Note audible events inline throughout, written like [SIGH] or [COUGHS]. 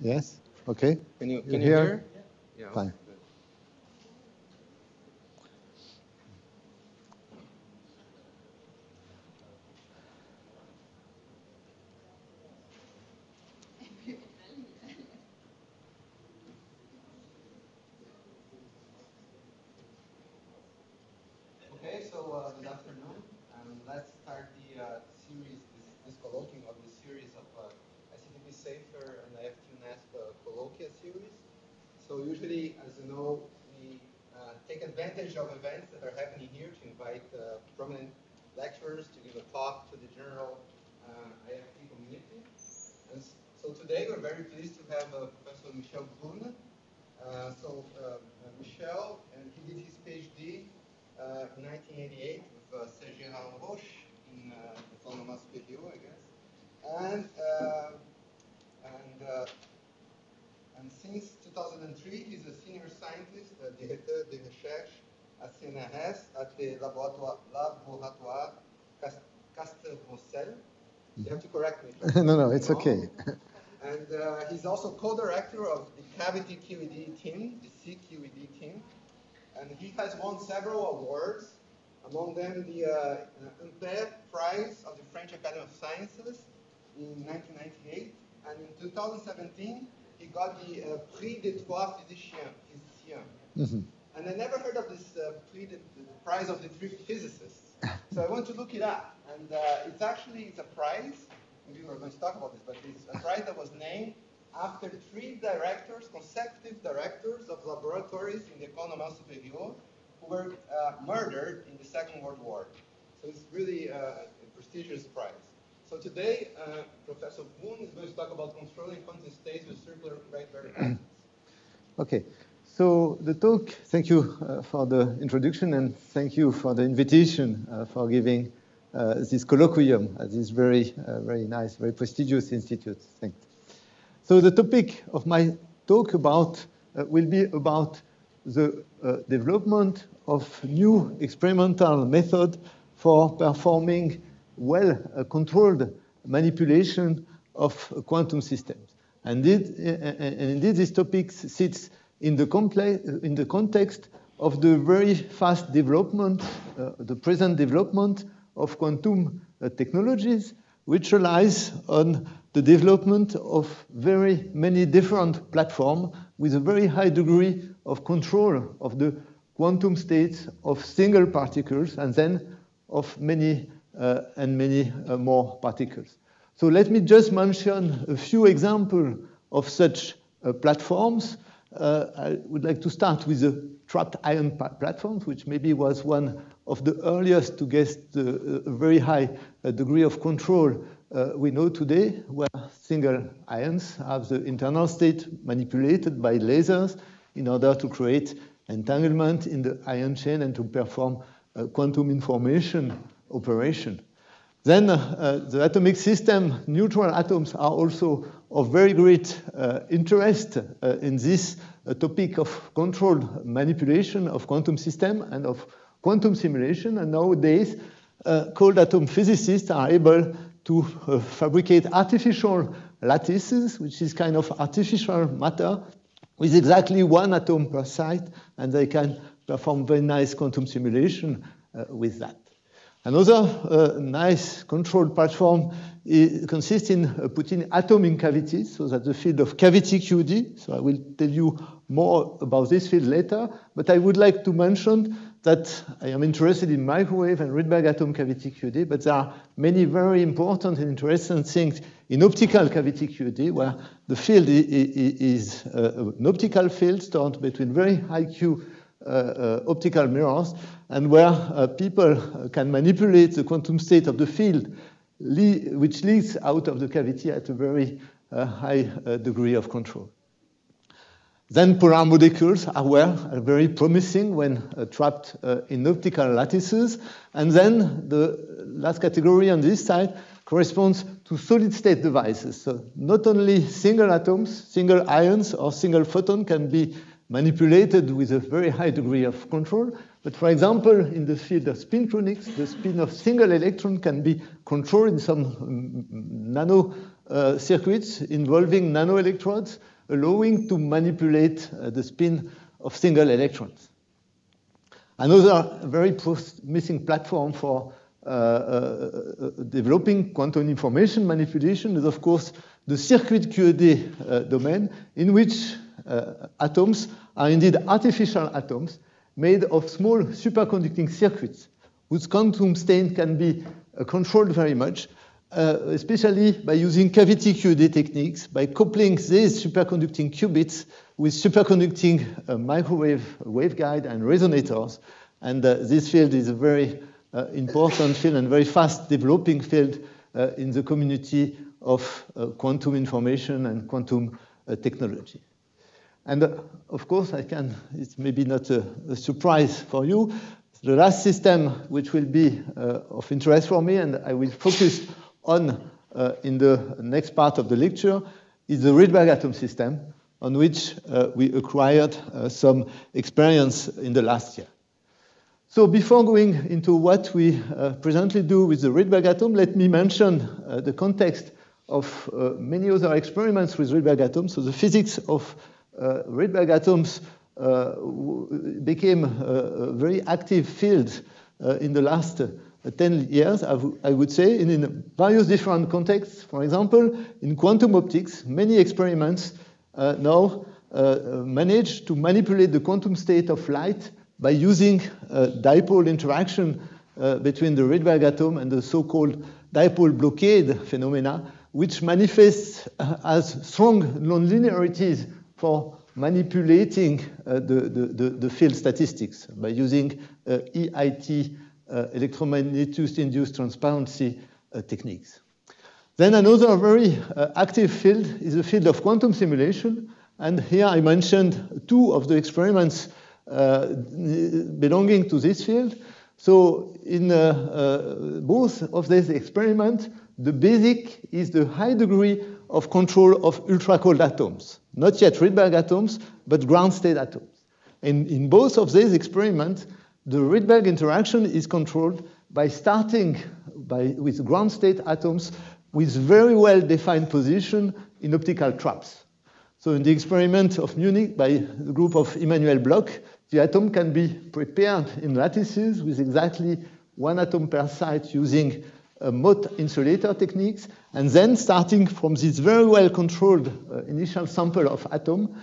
Yes? Okay. Can you, You can you hear? hear? Yeah. Fine. Okay, so uh, good afternoon. Um, let's start the uh, series, this, this colloquium of the series of uh, ICTP SAIFR and IFT UNESP uh, colloquia series. So usually, as you know, we uh, take advantage of events that are happening here to invite uh, prominent lecturers to give a talk to the general uh, IFT community. And s- so today we're very pleased to have uh, Professor Michel Brune. Uh, so uh, uh, Michel, and he did his PhD uh, in 1988 with uh, Serge Haroche in uh, Autonomous Superior, I guess. And, uh, and, uh, and since 2003, he's a senior scientist, uh, directeur de recherche à CNRS at the Laboratoire, Laboratoire Cas- Kastler Brossel. You have to correct me. if I'm [LAUGHS] no, no, it's okay. And uh, he's also co-director of the Cavity QED team, the CQED team. And he has won several awards, among them the uh, Prize of the French Academy of Sciences in 1998. And in 2017, he got the uh, Prix des Trois Physiciens. physiciens. Mhm. And I never heard of this uh, Prix de, the prize of the three physicists. [LAUGHS] so I went to look it up, and uh, it's actually it's a prize. Maybe we're going to talk about this, but it's a prize that was named after three directors, consecutive directors of laboratories in the Normale Supérieure, who were uh, murdered in the Second World War. So it's really uh, a prestigious prize. So today, uh, Professor Brune is going to talk about controlling quantum states with circular Rydberg patterns. [CLEARS THROAT] Okay. So the talk, thank you uh, for the introduction and thank you for the invitation uh, for giving this colloquium at this very, uh, very nice, very prestigious institute. Thanks. So the topic of my talk about uh, will be about the uh, development of new experimental method for performing well-controlled manipulation of quantum systems. And indeed, and indeed, this topic sits in the, in the context of the very fast development, uh, the present development of quantum uh, technologies, which relies on the development of very many different platforms with a very high degree of control of the quantum states of single particles and then of many uh, and many uh, more particles. So let me just mention a few examples of such uh, platforms. Uh, I would like to start with the trapped ion platforms, which maybe was one of the earliest to get the very high uh, degree of control uh, we know today, where single ions have the internal state manipulated by lasers in order to create entanglement in the ion chain and to perform quantum information operation. Then uh, the atomic system, neutral atoms are also of very great uh, interest uh, in this uh, topic of controlled manipulation of quantum system and of quantum simulation. And nowadays, uh, cold atom physicists are able to uh, fabricate artificial lattices, which is kind of artificial matter with exactly one atom per site, and they can perform very nice quantum simulation with that. Another uh, nice control platform consists in uh, putting atom in cavities, so that's the field of cavity QED. So I will tell you more about this field later, but I would like to mention that I am interested in microwave and Rydberg atom cavity QED, but there are many very important and interesting things in optical cavity QED, where the field i- i- i- is uh, an optical field stored between very high Q optical mirrors, and where uh, people uh, can manipulate the quantum state of the field, which leaks out of the cavity at a very uh, high uh, degree of control. Then polar molecules are where are very promising when uh, trapped uh, in optical lattices. And then the last category on this side corresponds to solid state devices. So not only single atoms, single ions, or single photon can be manipulated with a very high degree of control, but for example, in the field of spintronics, the spin of single electron can be controlled in some mm, nano uh, circuits involving nano electrodes, allowing to manipulate uh, the spin of single electrons. Another very promising platform for uh, uh, developing quantum information manipulation is, of course, the circuit QED uh, domain, in which atoms are indeed artificial atoms made of small superconducting circuits whose quantum state can be controlled very much, uh, especially by using cavity QED techniques, by coupling these superconducting qubits with superconducting uh, microwave waveguide and resonators. And uh, this field is a very uh, important field and very fast developing field uh, in the community of uh, quantum information and quantum technology. And of course, I can, it's maybe not a, a surprise for you, the last system which will be uh, of interest for me and I will focus on uh, in the next part of the lecture is the Rydberg atom system on which uh, we acquired uh, some experience in the last year. So before going into what we uh, presently do with the Rydberg atom, let me mention uh, the context of many other experiments with Rydberg atoms. So the physics of Rydberg atoms uh, became a very active field uh, in the last uh, 10 years, I, would say, in, various different contexts. For example, in quantum optics, many experiments now manage to manipulate the quantum state of light by using dipole interaction uh, between the Rydberg atom and the so-called dipole blockade phenomena, which manifests as strong nonlinearities for manipulating uh, the, the, the, field statistics by using uh, EIT, uh, electromagnetic-induced transparency techniques. Then another very active field is the field of quantum simulation. And here I mentioned two of the experiments belonging to this field. So in uh, uh, both of these experiments, the basic is the high degree of control of ultra-cold atoms. Not yet Rydberg atoms, but ground state atoms. And in both of these experiments, the Rydberg interaction is controlled by starting by, with ground state atoms with very well-defined position in optical traps. So in the experiment of Munich by the group of Immanuel Bloch, the atom can be prepared in lattices with exactly one atom per site using uh, Mott insulator techniques, and then starting from this very well-controlled uh, initial sample of atom,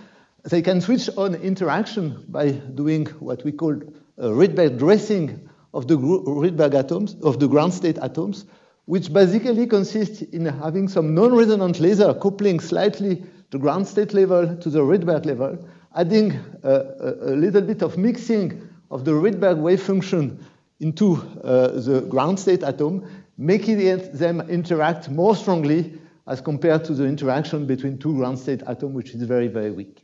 they can switch on interaction by doing what we call Rydberg dressing of the Rydberg atoms, of the ground state atoms, which basically consists in having some non-resonant laser coupling slightly the ground state level to the Rydberg level, adding a, a, a little bit of mixing of the Rydberg wave function into uh, the ground state atom, making them interact more strongly as compared to the interaction between two ground state atoms, which is very, very weak.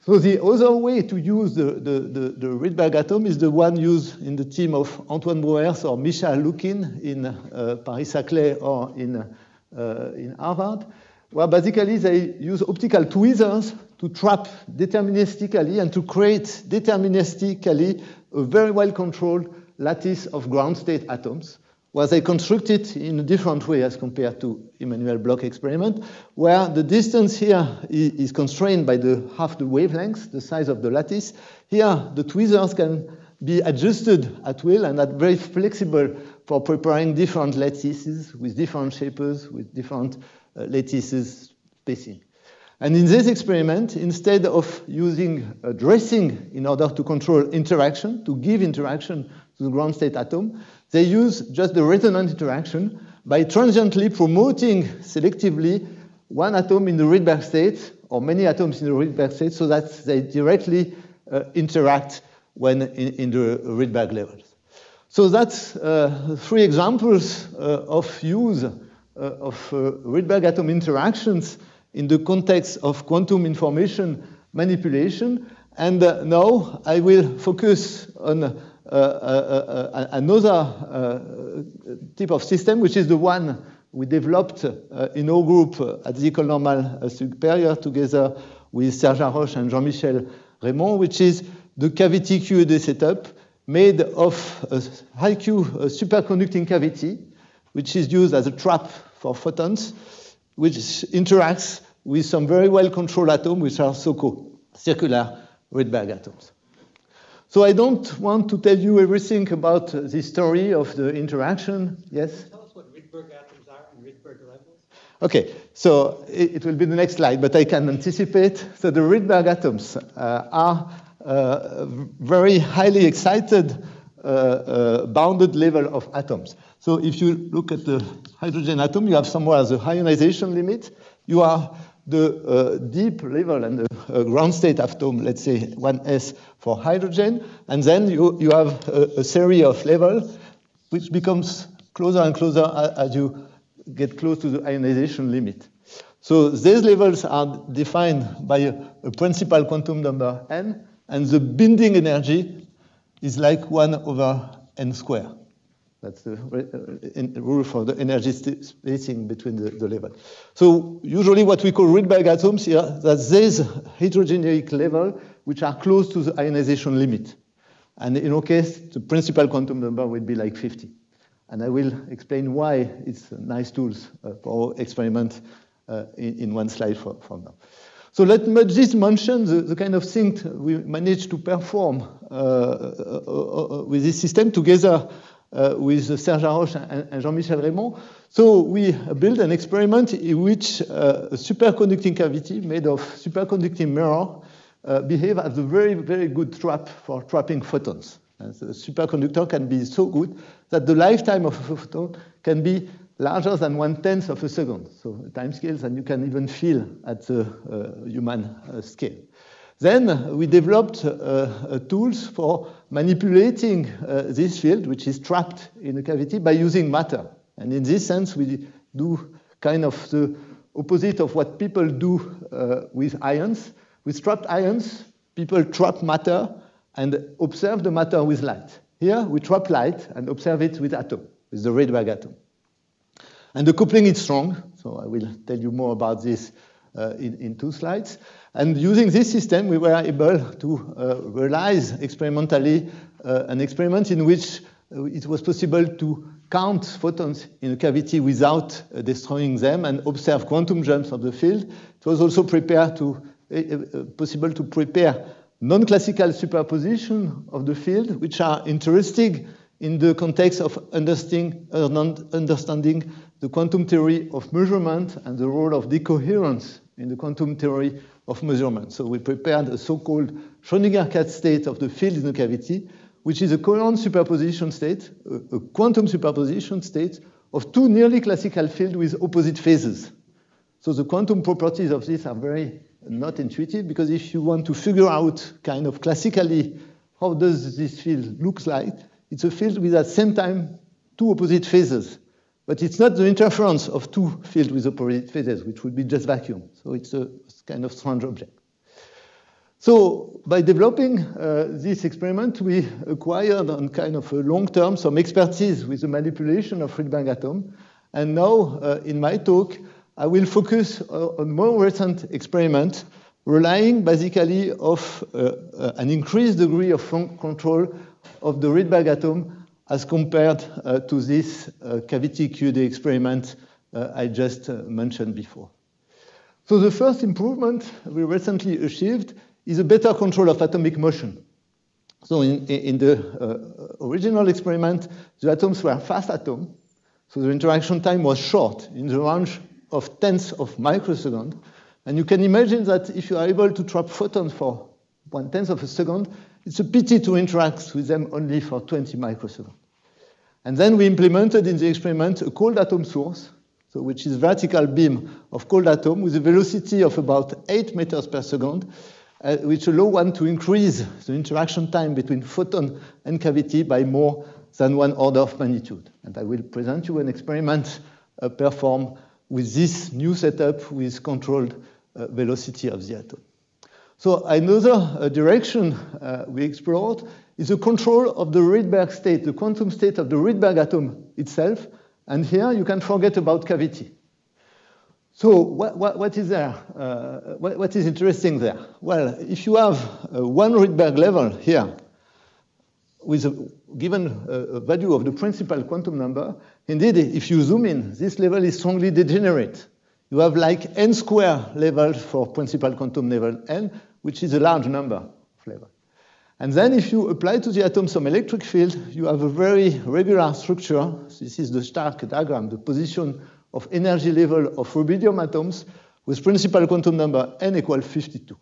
So the other way to use the, the, the, the Rydberg atom is the one used in the team of Antoine Browaeys or Misha Lukin in uh, Paris-Saclay or in, uh, in Harvard, where basically they use optical tweezers to trap deterministically and to create deterministically a very well-controlled lattice of ground state atoms where they constructed in a different way as compared to Immanuel Bloch experiment, where the distance here is constrained by the half the wavelength, the size of the lattice. Here, the tweezers can be adjusted at will and are very flexible for preparing different lattices with different shapes, with different uh, lattices spacing. And in this experiment, instead of using a dressing in order to control interaction, to give interaction to the ground state atom, they use just the resonant interaction by transiently promoting selectively one atom in the Rydberg state or many atoms in the Rydberg state so that they directly uh, interact when in, in, the Rydberg levels. So that's uh, three examples uh, of use uh, of uh, Rydberg atom interactions in the context of quantum information manipulation. And uh, now I will focus on Uh, uh, uh, another type of system, which is the one we developed in our group at the École Normale Supérieure together with Serge Haroche and Jean-Michel Raimond, which is the cavity QED setup made of a high Q superconducting cavity, which is used as a trap for photons, which interacts with some very well-controlled atoms, which are so-called circular Rydberg atoms. So I don't want to tell you everything about the story of the interaction. Yes? Tell us what Rydberg atoms are and Rydberg levels. Okay, so it, it will be the next slide, but I can anticipate. So the Rydberg atoms uh, are uh, very highly excited uh, uh, bounded level of atoms. So if you look at the hydrogen atom, you have somewhere the ionization limit. You are the uh, deep level and the uh, ground state atom, let's say 1s for hydrogen, and then you, you have a, a series of levels which becomes closer and closer as you get close to the ionization limit. So these levels are defined by a, a principal quantum number n, and the binding energy is like 1 over n squared. That's the uh, rule for the energy spacing between the, the level. So usually what we call Rydberg atoms here, that these heterogeneous level which are close to the ionization limit. And in our case, the principal quantum number would be like 50. And I will explain why it's nice tools uh, for experiment uh, in, one slide from now. So let me just mention the, the, kind of thing we managed to perform uh, uh, with this system together uh, with Serge Haroche and, and Jean-Michel Raimond. So we built an experiment in which uh, a superconducting cavity made of superconducting mirror uh, behave as a very, very good trap for trapping photons. And the superconductor can be so good that the lifetime of a photon can be larger than one tenth of a second. So time scales, and you can even feel at the uh, human uh, scale. Then we developed uh, tools for manipulating uh, this field, which is trapped in a cavity, by using matter. And in this sense, we do kind of the opposite of what people do uh, with ions. With trapped ions, people trap matter and observe the matter with light. Here, we trap light and observe it with atom, with the Rydberg atom. And the coupling is strong, so I will tell you more about this uh, in, in, two slides. And using this system, we were able to uh, realize experimentally uh, an experiment in which uh, it was possible to count photons in a cavity without uh, destroying them and observe quantum jumps of the field. It was also prepared to, uh, possible to prepare non-classical superposition of the field, which are interesting in the context of understanding, understanding the quantum theory of measurement and the role of decoherence in the quantum theory of measurement. So we prepared a so-called Schrödinger cat state of the field in the cavity, which is a coherent superposition state, a, a quantum superposition state of two nearly classical fields with opposite phases. So the quantum properties of this are very not intuitive because if you want to figure out kind of classically how does this field looks like, it's a field with at the same time two opposite phases. But it's not the interference of two fields with opposite phases, which would be just vacuum. So it's a kind of strange object. So by developing uh, this experiment, we acquired on kind of a long term some expertise with the manipulation of Rydberg atom. And now uh, in my talk, I will focus uh, on more recent experiment relying basically of uh, uh, an increased degree of control of the Rydberg atom as compared uh, to this uh, cavity QED experiment uh, I just mentioned before. So the first improvement we recently achieved is a better control of atomic motion. So in, in the uh, original experiment, the atoms were fast atoms, so the interaction time was short, in the range of tenths of microsecond. And you can imagine that if you are able to trap photons for one tenth of a second, it's a pity to interact with them only for 20 microseconds. And then we implemented in the experiment a cold atom source, so which is a vertical beam of cold atom with a velocity of about 8 meters per second, uh, which allow one to increase the interaction time between photon and cavity by more than one order of magnitude. And I will present you an experiment uh, performed with this new setup with controlled uh, velocity of the atom. So another uh, direction uh, we explored is the control of the Rydberg state, the quantum state of the Rydberg atom itself. And here you can forget about cavity. So what, is there? Uh, what, what is interesting there? Well, if you have uh, one Rydberg level here with a given uh, value of the principal quantum number, indeed, if you zoom in, this level is strongly degenerate. You have like n square levels for principal quantum level n, which is a large number of levels. And then if you apply to the atom some electric field, you have a very regular structure. This is the Stark diagram, the position of energy level of rubidium atoms with principal quantum number n equal 52.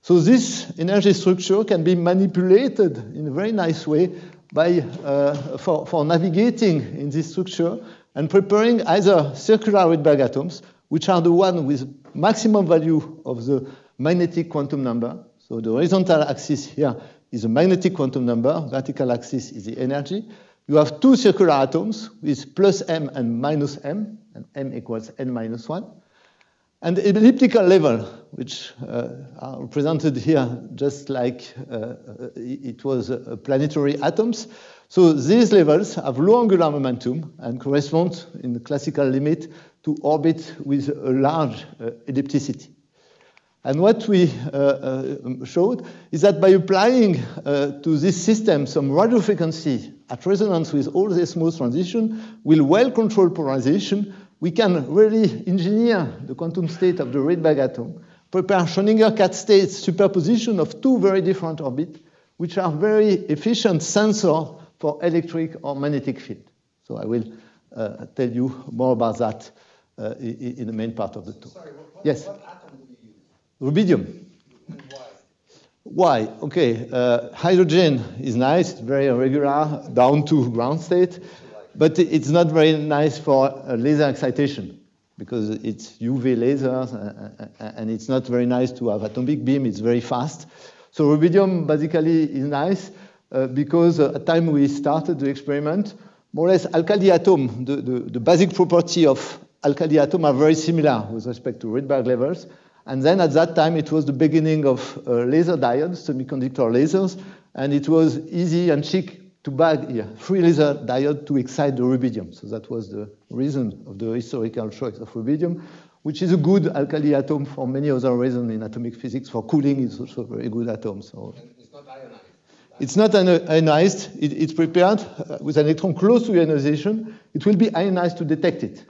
So this energy structure can be manipulated in a very nice way by, uh, for, for navigating in this structure and preparing either circular Rydberg atoms, which are the one with maximum value of the magnetic quantum number. So the horizontal axis here is the magnetic quantum number, vertical axis is the energy. You have two circular atoms with plus m and minus m, and m equals n minus 1. And the elliptical level, which uh, are represented here just like uh, it was uh, planetary atoms. So these levels have low angular momentum and correspond in the classical limit to orbit with a large uh, ellipticity. And what we uh, uh, showed is that by applying to this system some radio frequency at resonance with all the smooth transition with well-controlled polarization, we can really engineer the quantum state of the Rydberg atom, prepare Schrödinger-cats states superposition of two very different orbits, which are very efficient sensor for electric or magnetic field. So I will uh, tell you more about that uh, in the main part of the talk. Sorry, what, yes. what atom do you use? Rubidium. Why? Why? Okay, uh, hydrogen is nice, very regular, down to ground state, but it's not very nice for uh, laser excitation because it's UV lasers uh, uh, and it's not very nice to have atomic beam, it's very fast. So rubidium basically is nice uh, because uh, at the time we started the experiment, more or less alkali atom, the, the, the basic property of alkali atom are very similar with respect to Rydberg levels. And then at that time, it was the beginning of uh, laser diodes, semiconductor lasers, and it was easy and cheap to bag here, free laser diode to excite the rubidium. So that was the reason of the historical choice of rubidium, which is a good alkali atom for many other reasons in atomic physics. For cooling, it's also a very good atom. So it's not ionized. it's not ionized. It, it's prepared uh, with an electron close to ionization. It will be ionized to detect it.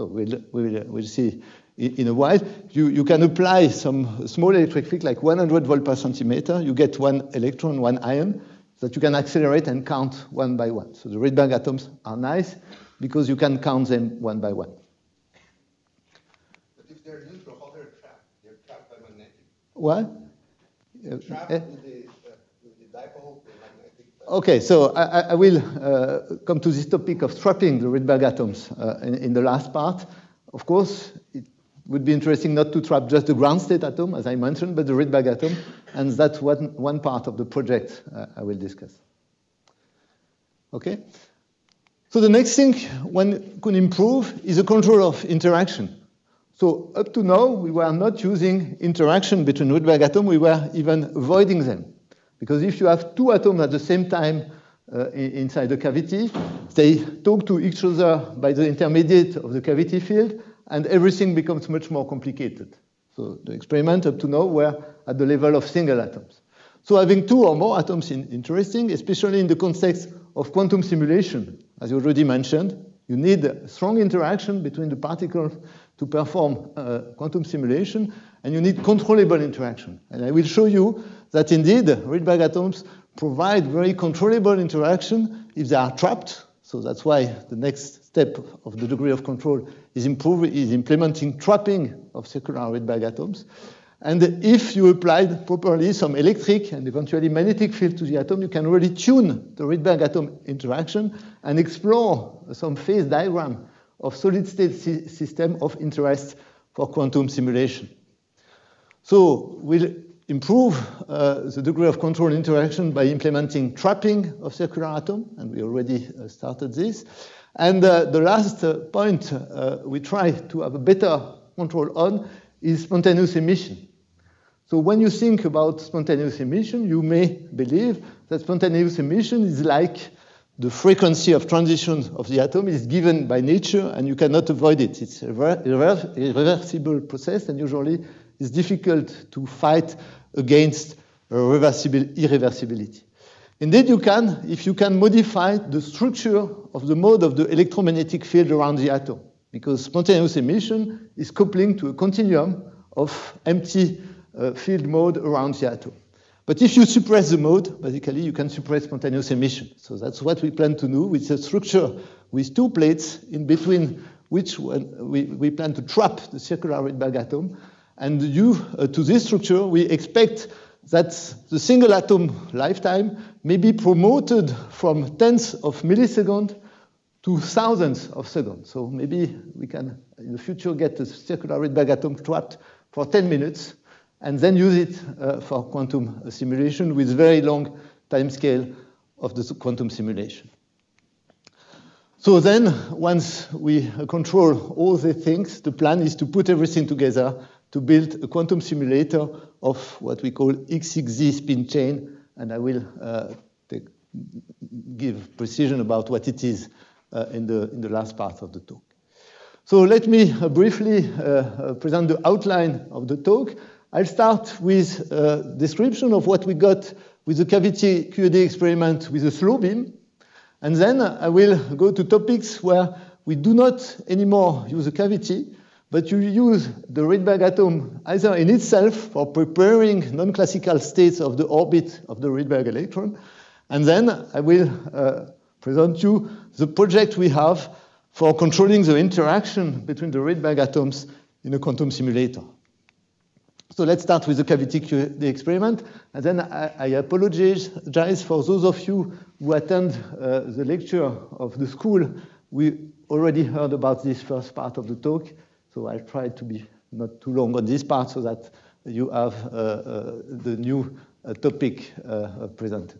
So we'll, we'll, we'll see in a while. You, you can apply some small electric field, like 100 volt per centimeter. You get one electron, one ion, that you can accelerate and count one by one. So the Rydberg atoms are nice because you can count them one by one. But if they're neutral, how they're trapped? They're trapped by magnetic. What? Trapped uh, with the dipole, the magnetic. Okay, so I, I will uh, come to this topic of trapping the Rydberg atoms uh, in, in, the last part. Of course, it would be interesting not to trap just the ground state atom, as I mentioned, but the Rydberg atom, and that's one, one part of the project uh, I will discuss. Okay? So the next thing one could improve is the control of interaction. So up to now, we were not using interaction between Rydberg atoms, we were even avoiding them. Because if you have two atoms at the same time uh, inside the cavity, they talk to each other by the intermediate of the cavity field, and everything becomes much more complicated. So the experiment up to now were at the level of single atoms. So having two or more atoms is interesting, especially in the context of quantum simulation. As you already mentioned, you need a strong interaction between the particles to perform uh, quantum simulation, and you need controllable interaction. And I will show you that indeed Rydberg atoms provide very controllable interaction if they are trapped. So that's why the next step of the degree of control is, improve, is implementing trapping of circular Rydberg atoms. And if you applied properly some electric and eventually magnetic field to the atom, you can really tune the Rydberg atom interaction and explore some phase diagram of solid state sy system of interest for quantum simulation. So we'll improve uh, the degree of control interaction by implementing trapping of circular atom, and we already uh, started this. And uh, the last uh, point uh, we try to have a better control on is spontaneous emission. So when you think about spontaneous emission, you may believe that spontaneous emission is like the frequency of transition of the atom is given by nature and you cannot avoid it. It's a irreversible process and usually it's difficult to fight against irreversibility. Indeed, you can if you can modify the structure of the mode of the electromagnetic field around the atom. because spontaneous emission is coupling to a continuum of empty uh, field mode around the atom. But if you suppress the mode, basically you can suppress spontaneous emission. So that's what we plan to do with a structure with two plates in between which we, we plan to trap the circular Rydberg atom. And due uh, to this structure, we expect that the single atom lifetime may be promoted from tenths of milliseconds to thousands of seconds. So maybe we can, in the future, get a circular Rydberg atom trapped for 10 minutes and then use it uh, for quantum simulation with very long time scale of the quantum simulation. So then, once we control all the things, the plan is to put everything together to build a quantum simulator of what we call XXZ spin chain, and I will uh, take, give precision about what it is uh, in, the, in the last part of the talk. So let me uh, briefly uh, uh, present the outline of the talk. I'll start with a description of what we got with the cavity QED experiment with a slow beam, and then I will go to topics where we do not anymore use a cavity, but you use the Rydberg atom either in itself for preparing non-classical states of the orbit of the Rydberg electron, and then I will uh, present you the project we have for controlling the interaction between the Rydberg atoms in a quantum simulator. So let's start with the cavity QED experiment, and then I, I apologize for those of you who attend uh, the lecture of the school. We already heard about this first part of the talk, so I'll try to be not too long on this part so that you have uh, uh, the new uh, topic uh, presented.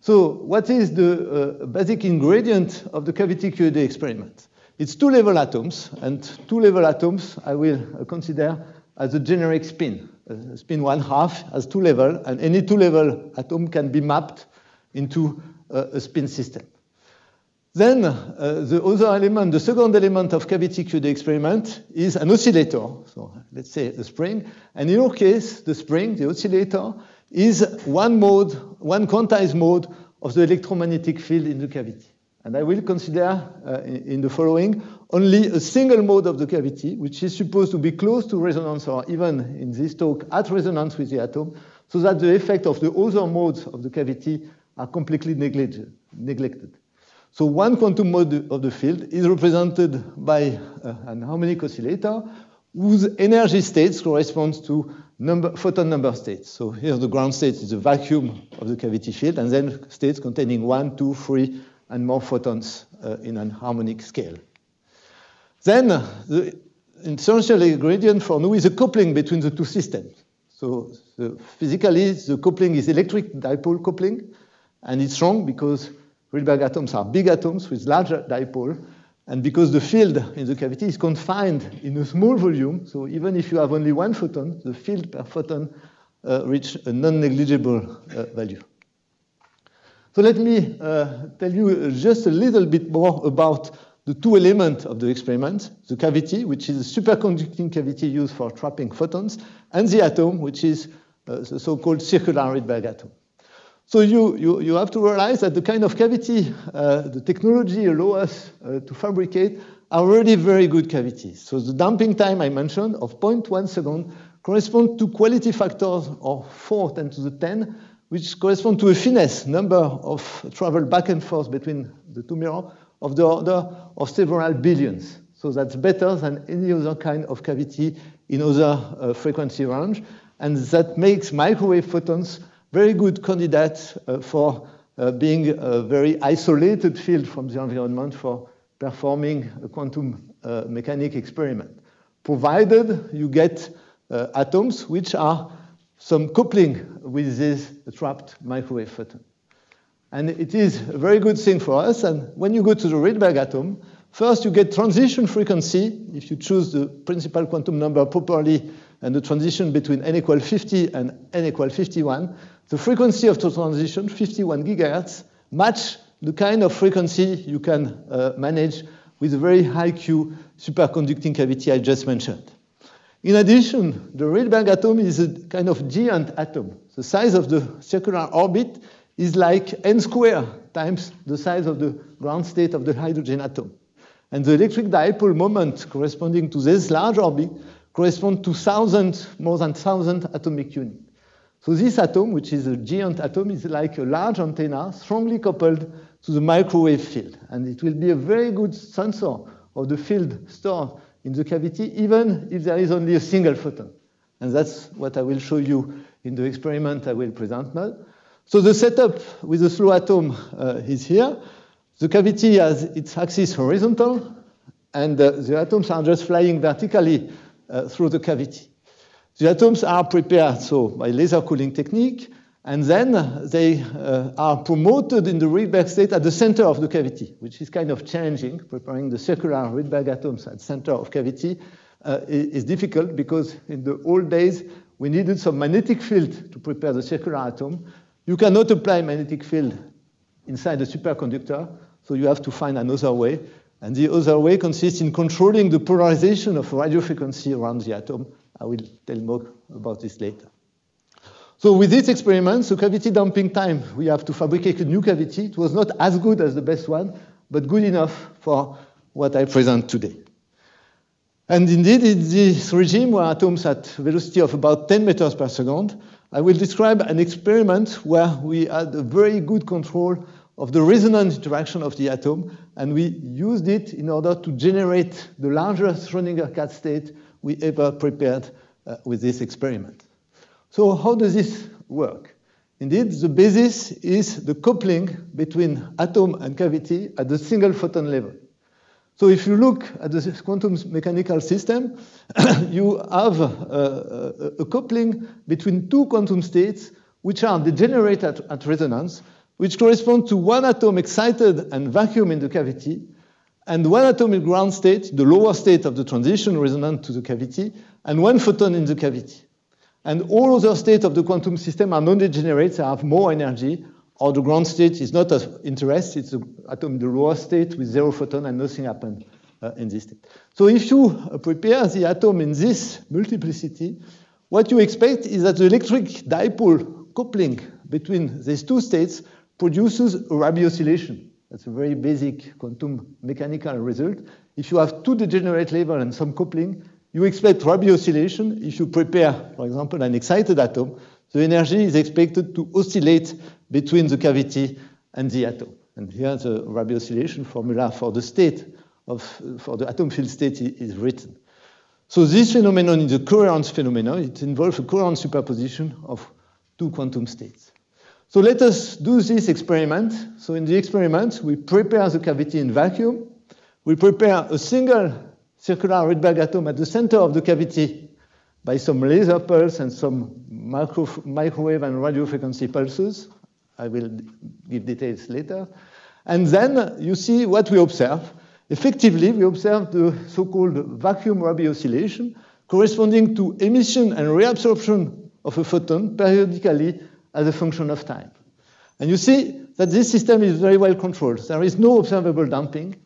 So what is the uh, basic ingredient of the cavity QED experiment? It's two-level atoms, and two-level atoms I will consider as a generic spin. Spin one half has two level, and any two-level atom can be mapped into uh, a spin system. Then uh, the other element, the second element of cavity QED experiment is an oscillator. So let's say a spring. And in our case, the spring, the oscillator, is one mode, one quantized mode of the electromagnetic field in the cavity. And I will consider uh, in, the following only a single mode of the cavity, which is supposed to be close to resonance or even in this talk at resonance with the atom, so that the effect of the other modes of the cavity are completely neglected. So one quantum mode of the field is represented by uh, an harmonic oscillator whose energy states corresponds to number, photon number states. So here the ground state is the vacuum of the cavity field, and then states containing one, two, three, and more photons uh, in an harmonic scale. Then the essential ingredient for nu is a coupling between the two systems. So the, physically, the coupling is electric dipole coupling, and it's strong because Rydberg atoms are big atoms with large dipole, and because the field in the cavity is confined in a small volume, so even if you have only one photon, the field per photon uh, reach a non-negligible uh, value. So let me uh, tell you just a little bit more about the two elements of the experiment, the cavity, which is a superconducting cavity used for trapping photons, and the atom, which is uh, the so-called circular Rydberg atom. So you, you, you have to realize that the kind of cavity uh, the technology allows us uh, to fabricate are really very good cavities. So the damping time I mentioned of 0.1 second corresponds to quality factors of 4 10 to the 10, which correspond to a finesse number of travel back and forth between the two mirrors of the order of several billions. So that's better than any other kind of cavity in other uh, frequency range. And that makes microwave photons very good candidates uh, for uh, being a very isolated field from the environment for performing a quantum uh, mechanic experiment, provided you get uh, atoms which are some coupling with this trapped microwave photon. And it is a very good thing for us. And when you go to the Rydberg atom, first you get transition frequency. If you choose the principal quantum number properly and the transition between n equal 50 and n equal 51, the frequency of the transition, 51 gigahertz, match the kind of frequency you can uh, manage with a very high Q superconducting cavity I just mentioned. In addition, the Rydberg atom is a kind of giant atom. The size of the circular orbit is like n squared times the size of the ground state of the hydrogen atom. And the electric dipole moment corresponding to this large orbit corresponds to thousand, more than 1,000 atomic units. So this atom, which is a giant atom, is like a large antenna strongly coupled to the microwave field. And it will be a very good sensor of the field stored in the cavity, even if there is only a single photon. And that's what I will show you in the experiment I will present now. So the setup with the slow atom uh, is here. The cavity has its axis horizontal, and uh, the atoms are just flying vertically uh, through the cavity. The atoms are prepared so by laser cooling technique, and then they uh, are promoted in the Rydberg state at the center of the cavity, which is kind of challenging. Preparing the circular Rydberg atoms at center of cavity uh, is difficult because in the old days we needed some magnetic field to prepare the circular atom. You cannot apply magnetic field inside a superconductor, so you have to find another way. And the other way consists in controlling the polarization of radio frequency around the atom. I will tell more about this later. So with this experiment, the cavity damping time, we have to fabricate a new cavity. It was not as good as the best one, but good enough for what I present today. And indeed, in this regime where atoms at velocity of about 10 meters per second, I will describe an experiment where we had a very good control of the resonance interaction of the atom, and we used it in order to generate the largest Schrödinger cat state we ever prepared uh, with this experiment. So how does this work? Indeed, the basis is the coupling between atom and cavity at the single photon level. So if you look at the quantum mechanical system, [COUGHS] you have a, a, a, coupling between two quantum states which are degenerate at, at, resonance, which correspond to one atom excited and vacuum in the cavity, and one atom in ground state, the lower state of the transition resonant to the cavity, and one photon in the cavity. And all other states of the quantum system are non-degenerate, they have more energy, or the ground state is not of interest, it's the atom in the lower state with zero photon and nothing happened uh, in this state. So if you uh, prepare the atom in this multiplicity, what you expect is that the electric dipole coupling between these two states produces a Rabi oscillation. That's a very basic quantum mechanical result. If you have two degenerate levels and some coupling, you expect Rabi oscillation. If you prepare, for example, an excited atom, the energy is expected to oscillate between the cavity and the atom. And here the Rabi oscillation formula for the state of, for the atom field state is written. So this phenomenon is a coherence phenomenon. It involves a coherent superposition of two quantum states. So let us do this experiment. So in the experiment, we prepare the cavity in vacuum. We prepare a single circular Rydberg atom at the center of the cavity by some laser pulse and some micro, microwave and radio frequency pulses. I will give details later. And then you see what we observe. Effectively, we observe the so-called vacuum Rabi oscillation corresponding to emission and reabsorption of a photon periodically as a function of time. And you see that this system is very well controlled. There is no observable damping.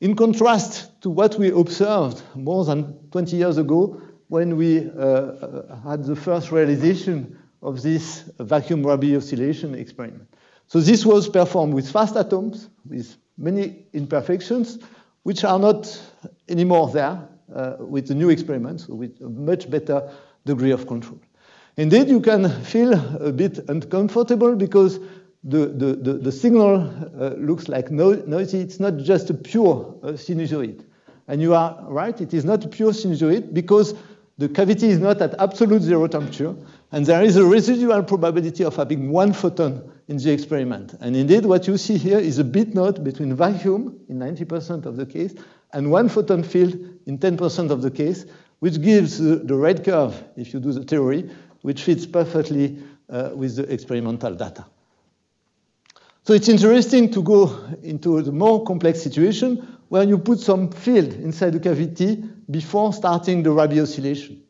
In contrast to what we observed more than 20 years ago when we uh, uh, had the first realization of this vacuum Rabi oscillation experiment. So this was performed with fast atoms, with many imperfections, which are not anymore there uh, with the new experiments, with a much better degree of control. Indeed, you can feel a bit uncomfortable because the, the, the, the signal uh, looks like no, noisy. It's not just a pure uh, sinusoid. And you are right, it is not a pure sinusoid because the cavity is not at absolute zero temperature, and there is a residual probability of having one photon in the experiment. And indeed, what you see here is a bit knot between vacuum in 90% of the case and one photon field in 10% of the case, which gives the, the red curve, if you do the theory, which fits perfectly uh, with the experimental data. So it's interesting to go into the more complex situation where you put some field inside the cavity before starting the Rabi oscillation.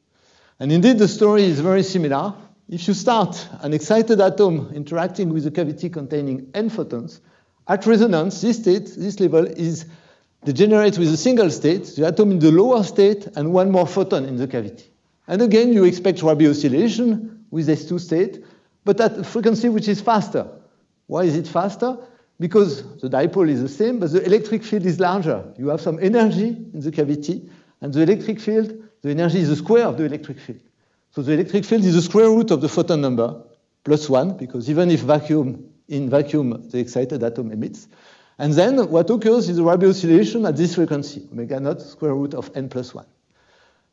And indeed, the story is very similar. If you start an excited atom interacting with a cavity containing n photons, at resonance, this state, this level is degenerate with a single state, the atom in the lower state, and one more photon in the cavity. And again, you expect Rabi oscillation with S2 state, but at a frequency which is faster. Why is it faster? because the dipole is the same, but the electric field is larger. You have some energy in the cavity, and the electric field, the energy is the square of the electric field. So the electric field is the square root of the photon number, plus one, because even if vacuum, in vacuum, the excited atom emits. And then what occurs is a Rabi oscillation at this frequency, omega naught square root of n plus one.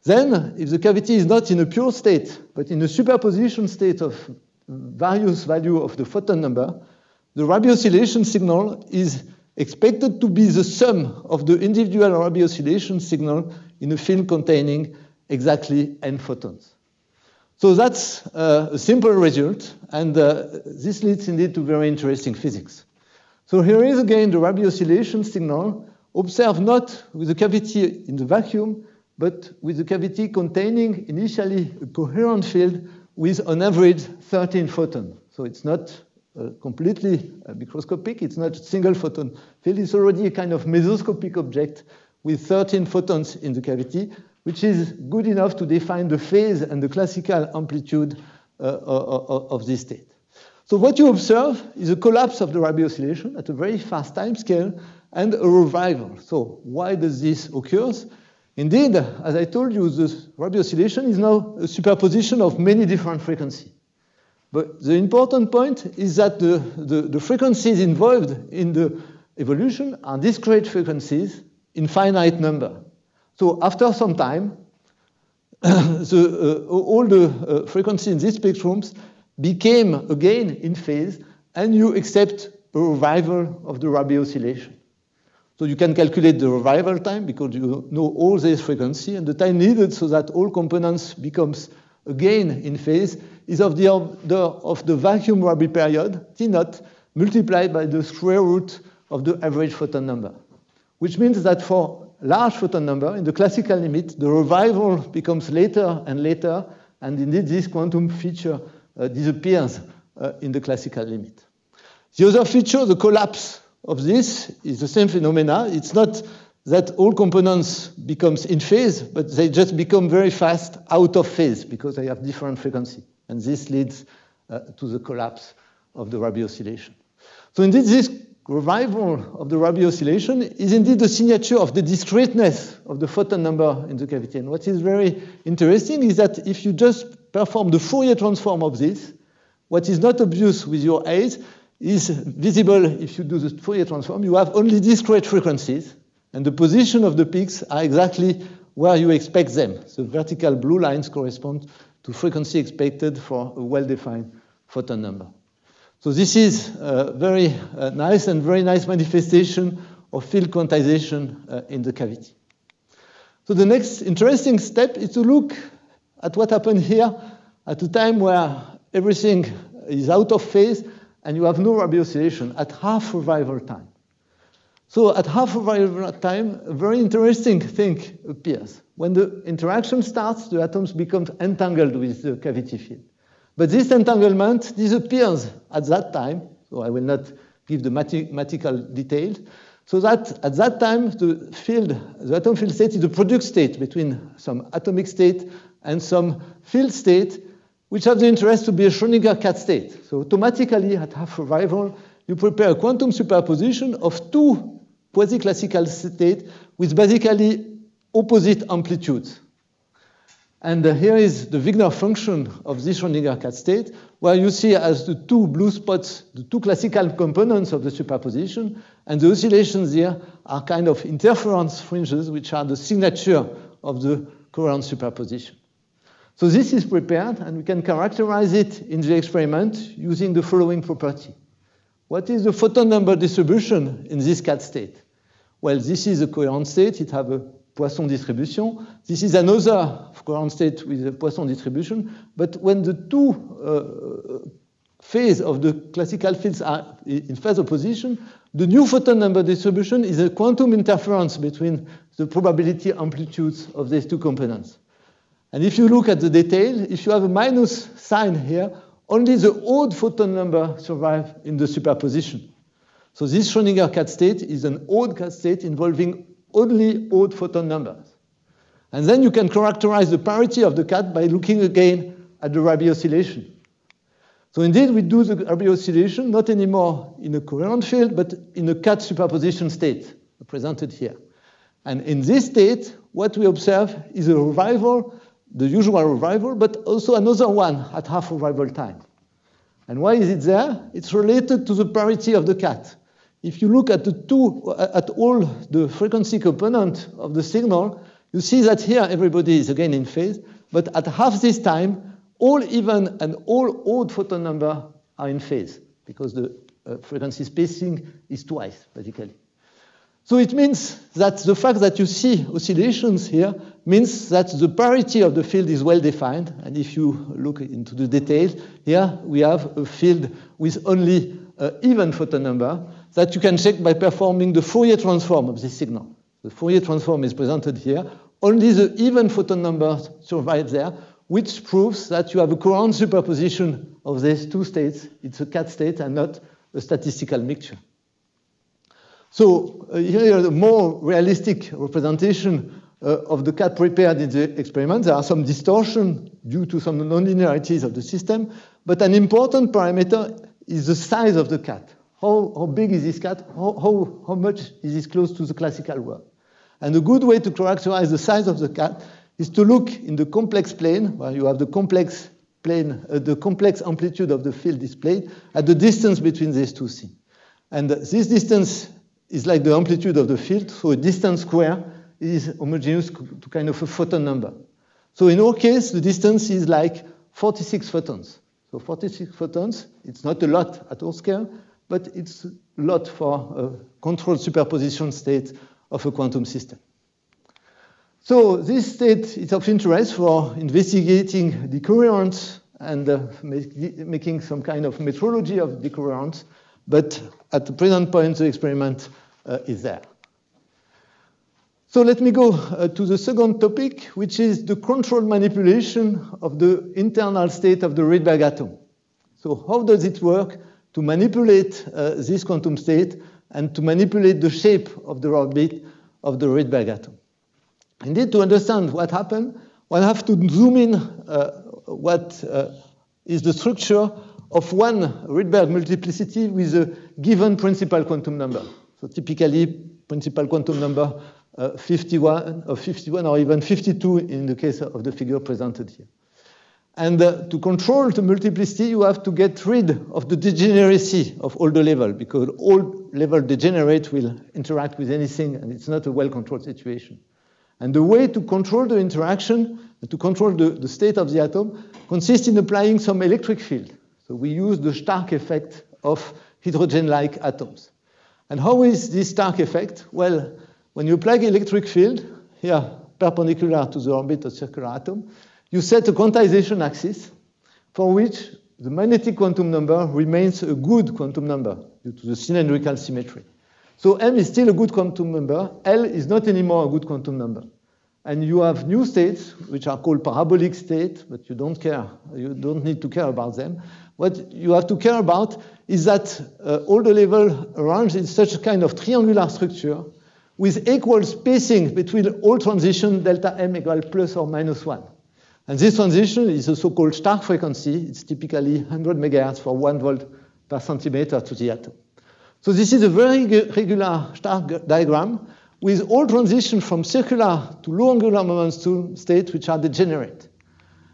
Then, if the cavity is not in a pure state, but in a superposition state of various value of the photon number, the Rabi oscillation signal is expected to be the sum of the individual Rabi oscillation signal in a field containing exactly n photons. So that's uh, a simple result, and uh, this leads indeed to very interesting physics. So here is again the Rabi oscillation signal, observed not with the cavity in the vacuum, but with the cavity containing initially a coherent field with on average 13 photons. So it's not uh, completely uh, microscopic, it's not a single photon field, it's already a kind of mesoscopic object with 13 photons in the cavity, which is good enough to define the phase and the classical amplitude uh, of, of this state. So what you observe is a collapse of the Rabi oscillation at a very fast time scale and a revival. So why does this occur? Indeed, as I told you, the Rabi oscillation is now a superposition of many different frequencies. But the important point is that the, the, the, frequencies involved in the evolution are discrete frequencies in finite number. So after some time, [COUGHS] the, uh, all the uh, frequencies in these spectrums became again in phase, and you accept a revival of the Rabi oscillation. So you can calculate the revival time because you know all these frequency, and the time needed so that all components becomes again in phase is of the order of the vacuum Rabi period, T naught, multiplied by the square root of the average photon number. Which means that for large photon number, in the classical limit, the revival becomes later and later, and indeed this quantum feature uh, disappears uh, in the classical limit. The other feature, the collapse of this is the same phenomena. It's not that all components becomes in phase, but they just become very fast out of phase because they have different frequency. And this leads uh, to the collapse of the Rabi oscillation. So indeed, this revival of the Rabi oscillation is indeed the signature of the discreteness of the photon number in the cavity. And what is very interesting is that if you just perform the Fourier transform of this, what is not obvious with your eyes is visible if you do the Fourier transform. You have only discrete frequencies, and the position of the peaks are exactly where you expect them. The vertical blue lines correspond to frequency expected for a well-defined photon number. So this is a very uh, nice and very nice manifestation of field quantization uh, in the cavity. So the next interesting step is to look at what happened here at a time where everything is out of phase and you have no Rabi oscillation at half revival time. So at half revival time, a very interesting thing appears. When the interaction starts, the atoms become entangled with the cavity field. But this entanglement disappears at that time, so I will not give the mathematical details, so that at that time the field, the atom field state is a product state between some atomic state and some field state which have the interest to be a Schrödinger cat state. So automatically, at half revival, you prepare a quantum superposition of two quasi-classical states with basically opposite amplitudes. And uh, here is the Wigner function of this Schrödinger cat state, where you see as the two blue spots, the two classical components of the superposition, and the oscillations here are kind of interference fringes, which are the signature of the coherent superposition. So this is prepared, and we can characterize it in the experiment using the following property. What is the photon number distribution in this cat state? Well, this is a coherent state. It has a Poisson distribution. This is another coherent state with a Poisson distribution. But when the two uh, phases of the classical fields are in phase opposition, the new photon number distribution is a quantum interference between the probability amplitudes of these two components. And if you look at the detail, if you have a minus sign here, only the odd photon number survive in the superposition. So this Schrödinger cat state is an odd cat state involving only odd photon numbers. And then you can characterize the parity of the cat by looking again at the Rabi oscillation. So indeed, we do the Rabi oscillation not anymore in a coherent field, but in a cat superposition state, presented here. And in this state, what we observe is a revival, the usual revival, but also another one at half revival time. And why is it there? It's related to the parity of the cat. If you look at the two, at all the frequency component of the signal, you see that here everybody is again in phase, but at half this time, all even and all odd photon number are in phase because the uh, frequency spacing is twice, basically. So it means that the fact that you see oscillations here means that the parity of the field is well defined. And if you look into the details, here we have a field with only uh, even photon number that you can check by performing the Fourier transform of this signal. The Fourier transform is presented here. Only the even photon numbers survive there, which proves that you have a coherent superposition of these two states. It's a cat state and not a statistical mixture. So uh, here is a more realistic representation uh, of the cat prepared in the experiment. There are some distortion due to some nonlinearities of the system, but an important parameter is the size of the cat. How, how big is this cat? How, how, how much is this close to the classical world? And a good way to characterize the size of the cat is to look in the complex plane, where you have the complex plane, uh, the complex amplitude of the field displayed, at the distance between these two things. And this distance is like the amplitude of the field, so a distance square is homogeneous to kind of a photon number. So in our case, the distance is like 46 photons. So 46 photons, it's not a lot at our scale, but it's a lot for a controlled superposition state of a quantum system. So this state is of interest for investigating decoherence and uh, make, making some kind of metrology of decoherence, but at the present point, the experiment uh, is there. So let me go uh, to the second topic, which is the controlled manipulation of the internal state of the Rydberg atom. So how does it work to manipulate uh, this quantum state and to manipulate the shape of the orbit of the Rydberg atom? Indeed, to understand what happened, one have to zoom in uh, what uh, is the structure of one Rydberg multiplicity with a given principal quantum number. So typically, principal quantum number uh, 51 or 51 or even 52 in the case of the figure presented here. And uh, to control the multiplicity, you have to get rid of the degeneracy of all the level because all level degenerate will interact with anything and it's not a well-controlled situation. And the way to control the interaction, to control the, the state of the atom, consists in applying some electric field. So we use the Stark effect of hydrogen-like atoms. And how is this Stark effect? Well, when you apply electric field, here perpendicular to the orbit of circular atom, you set a quantization axis for which the magnetic quantum number remains a good quantum number due to the cylindrical symmetry. So M is still a good quantum number. L is not anymore a good quantum number. And you have new states, which are called parabolic states, but you don't care. You don't need to care about them. What you have to care about is that uh, all the level arranged in such a kind of triangular structure with equal spacing between all transition delta m equal plus or minus 1. And this transition is a so-called Stark frequency. It's typically 100 megahertz for 1 volt per centimeter to the atom. So this is a very regular Stark diagram with all transitions from circular to low angular momentum states which are degenerate.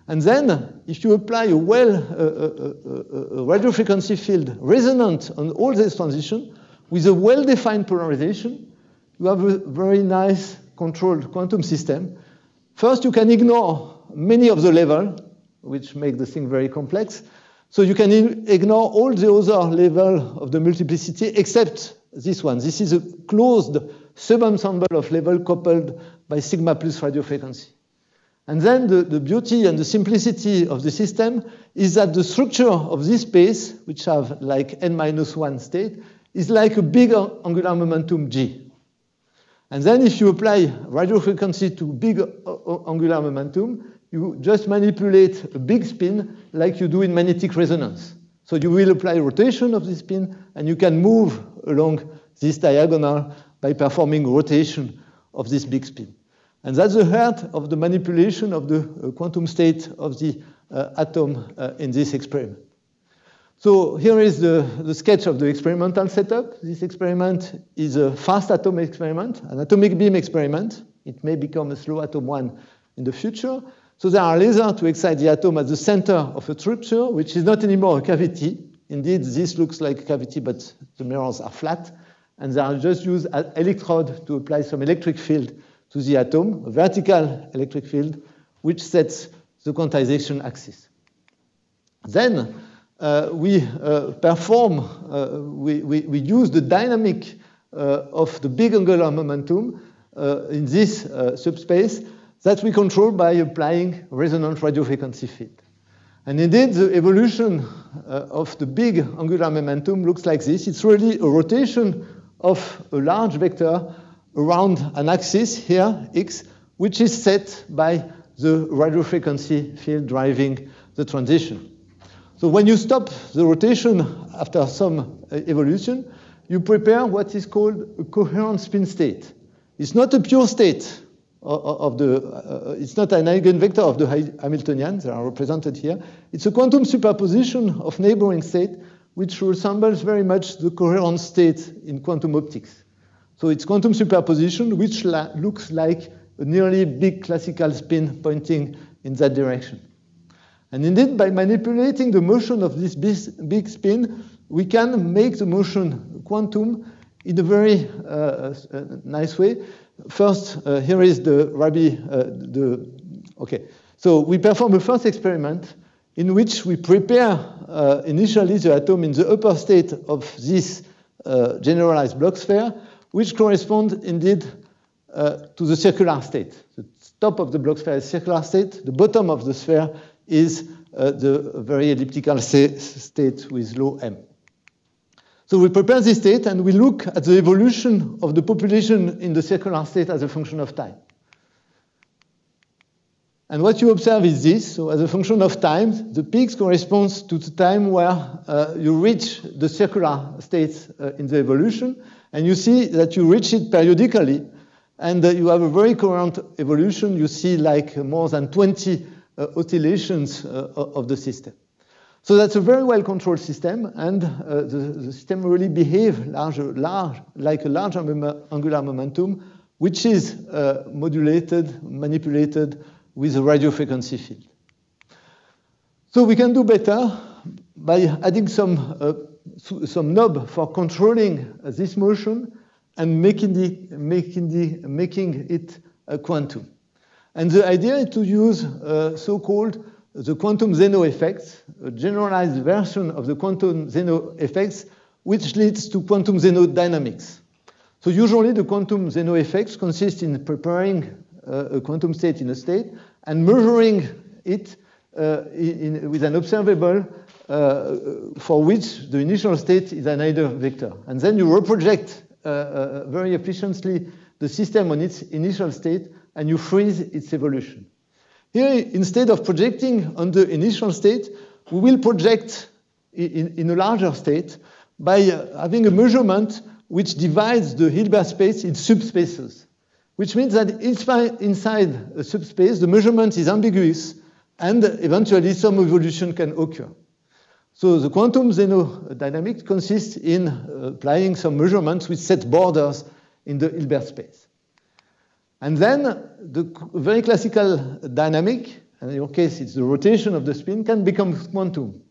And then, if you apply a well uh, uh, uh, radio frequency field resonant on all these transitions with a well-defined polarization, you have a very nice controlled quantum system. First, you can ignore many of the level, which make the thing very complex. So you can ignore all the other level of the multiplicity except this one. This is a closed subensemble of level coupled by sigma plus radio frequency. And then the, the, beauty and the simplicity of the system is that the structure of this space, which have like n minus one state, is like a big angular momentum g. And then if you apply radio frequency to big angular momentum, you just manipulate a big spin like you do in magnetic resonance. So you will apply rotation of this spin, and you can move along this diagonal by performing rotation of this big spin. And that's the heart of the manipulation of the uh, quantum state of the uh, atom uh, in this experiment. So here is the, the sketch of the experimental setup. This experiment is a fast atom experiment, an atomic beam experiment. It may become a slow atom one in the future. So there are lasers to excite the atom at the center of a structure, which is not anymore a cavity. Indeed, this looks like a cavity, but the mirrors are flat. And they are just used as electrode to apply some electric field to the atom, a vertical electric field, which sets the quantization axis. Then uh, we uh, perform, uh, we, we, we, use the dynamic uh, of the big angular momentum uh, in this uh, subspace that we control by applying resonant radio frequency field. And indeed, the evolution of the big angular momentum looks like this. It's really a rotation of a large vector around an axis here, x, which is set by the radio frequency field driving the transition. So when you stop the rotation after some uh, evolution, you prepare what is called a coherent spin state. It's not a pure state of the, uh, it's not an eigenvector of the Hamiltonian, they are represented here. It's a quantum superposition of neighboring state, which resembles very much the coherent state in quantum optics. So it's quantum superposition, which looks like a nearly big classical spin pointing in that direction. And indeed, by manipulating the motion of this big spin, we can make the motion quantum in a very uh, uh, nice way. First, uh, here is the Rabi, uh, the, okay. So we perform a first experiment in which we prepare uh, initially the atom in the upper state of this uh, generalized Bloch sphere, which corresponds indeed to the circular state. The top of the Bloch sphere is circular state, the bottom of the sphere is uh, the very elliptical state with low m. So we prepare this state and we look at the evolution of the population in the circular state as a function of time. And what you observe is this. So as a function of time, the peaks corresponds to the time where uh, you reach the circular state uh, in the evolution. And you see that you reach it periodically. And uh, you have a very coherent evolution. You see like more than 20 uh, oscillations uh, of the system. So that's a very well-controlled system, and uh, the, the, system really behaves large, large, like a large angular momentum, which is modulated, manipulated with a radio frequency field. So we can do better by adding some, uh, some knob for controlling uh, this motion and making, the, making, the, making it a quantum. And the idea is to use uh, so-called the quantum Zeno effects, a generalized version of the quantum Zeno effects, which leads to quantum Zeno dynamics. So usually the quantum Zeno effects consist in preparing uh, a quantum state in a state and measuring it uh, in, with an observable uh, for which the initial state is an eigenvector. And then you reproject uh, uh, very efficiently the system on its initial state and you freeze its evolution. Here, instead of projecting on the initial state, we will project in, in a larger state by uh, having a measurement which divides the Hilbert space in subspaces, which means that inside a subspace, the measurement is ambiguous, and eventually some evolution can occur. So the quantum Zeno dynamic consists in uh, applying some measurements which set borders in the Hilbert space. And then the very classical dynamic, and in your case it's the rotation of the spin, can become quantum.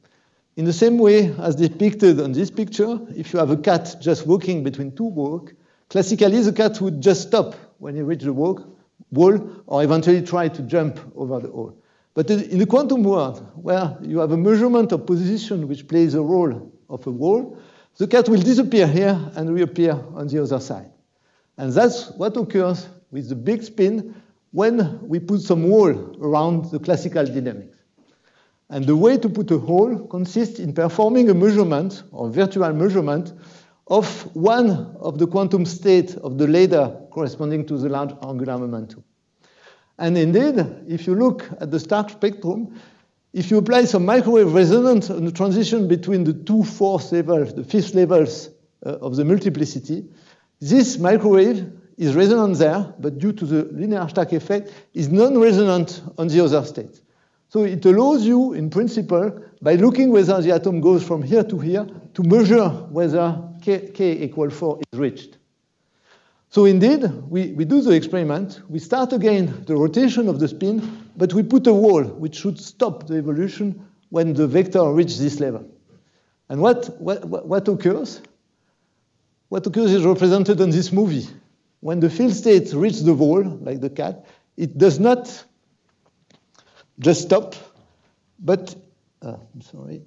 In the same way as depicted on this picture, if you have a cat just walking between two walls, classically the cat would just stop when you reach the walk, wall or eventually try to jump over the wall. But in the quantum world, where you have a measurement of position which plays a role of a wall, the cat will disappear here and reappear on the other side. And that's what occurs with the big spin when we put some wall around the classical dynamics. And the way to put a hole consists in performing a measurement or virtual measurement of one of the quantum state of the ladder corresponding to the large angular momentum. And indeed, if you look at the Stark spectrum, if you apply some microwave resonance on the transition between the two fourth levels, the fifth levels uh, of the multiplicity, this microwave is resonant there, but due to the linear Stark effect, is non-resonant on the other state. So it allows you, in principle, by looking whether the atom goes from here to here, to measure whether k, k equal 4 is reached. So indeed, we, we do the experiment. We start again the rotation of the spin, but we put a wall which should stop the evolution when the vector reaches this level. And what, what, what occurs? What occurs is represented in this movie. When the field state reaches the wall, like the cat, it does not just stop, but, uh, I'm sorry.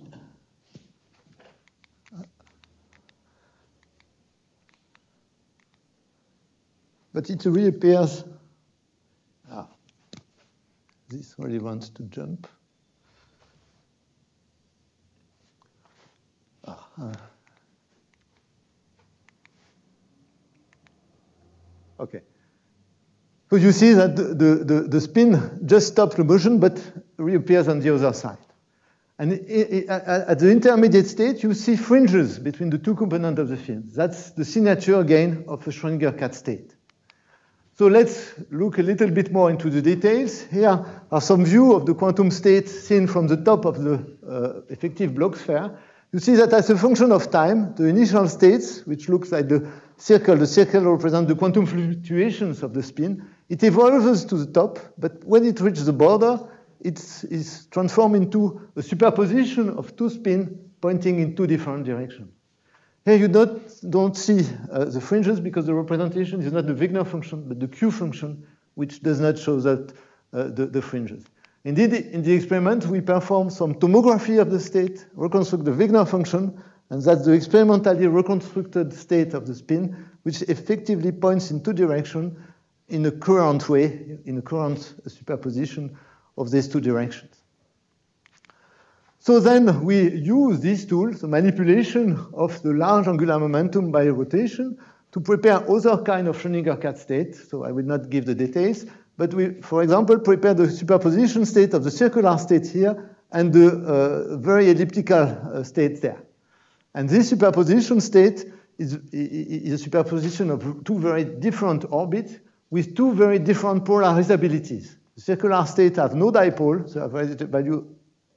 But it reappears. Ah, this really wants to jump. Ah, Okay. So you see that the, the, the, spin just stops the motion, but reappears on the other side. And it, it, at the intermediate state, you see fringes between the two components of the field. That's the signature again of a Schrödinger cat state. So let's look a little bit more into the details. Here are some view of the quantum state seen from the top of the uh, effective Bloch sphere. You see that as a function of time, the initial states, which looks like the circle, the circle represents the quantum fluctuations of the spin, it evolves to the top, but when it reaches the border, it's, transformed into a superposition of two spins pointing in two different directions. Here you don't, don't see uh, the fringes because the representation is not the Wigner function, but the Q function, which does not show that uh, the, the fringes. Indeed, in the experiment, we perform some tomography of the state, reconstruct the Wigner function, and that's the experimentally reconstructed state of the spin, which effectively points in two directions in a current way, in a current superposition of these two directions. So then we use these tools, the manipulation of the large angular momentum by rotation, to prepare other kind of Schrödinger cat states. So I will not give the details, but we, for example, prepare the superposition state of the circular state here and the uh, very elliptical uh, state there. And this superposition state is, is, a superposition of two very different orbits with two very different polarizabilities. The circular state has no dipole, so the value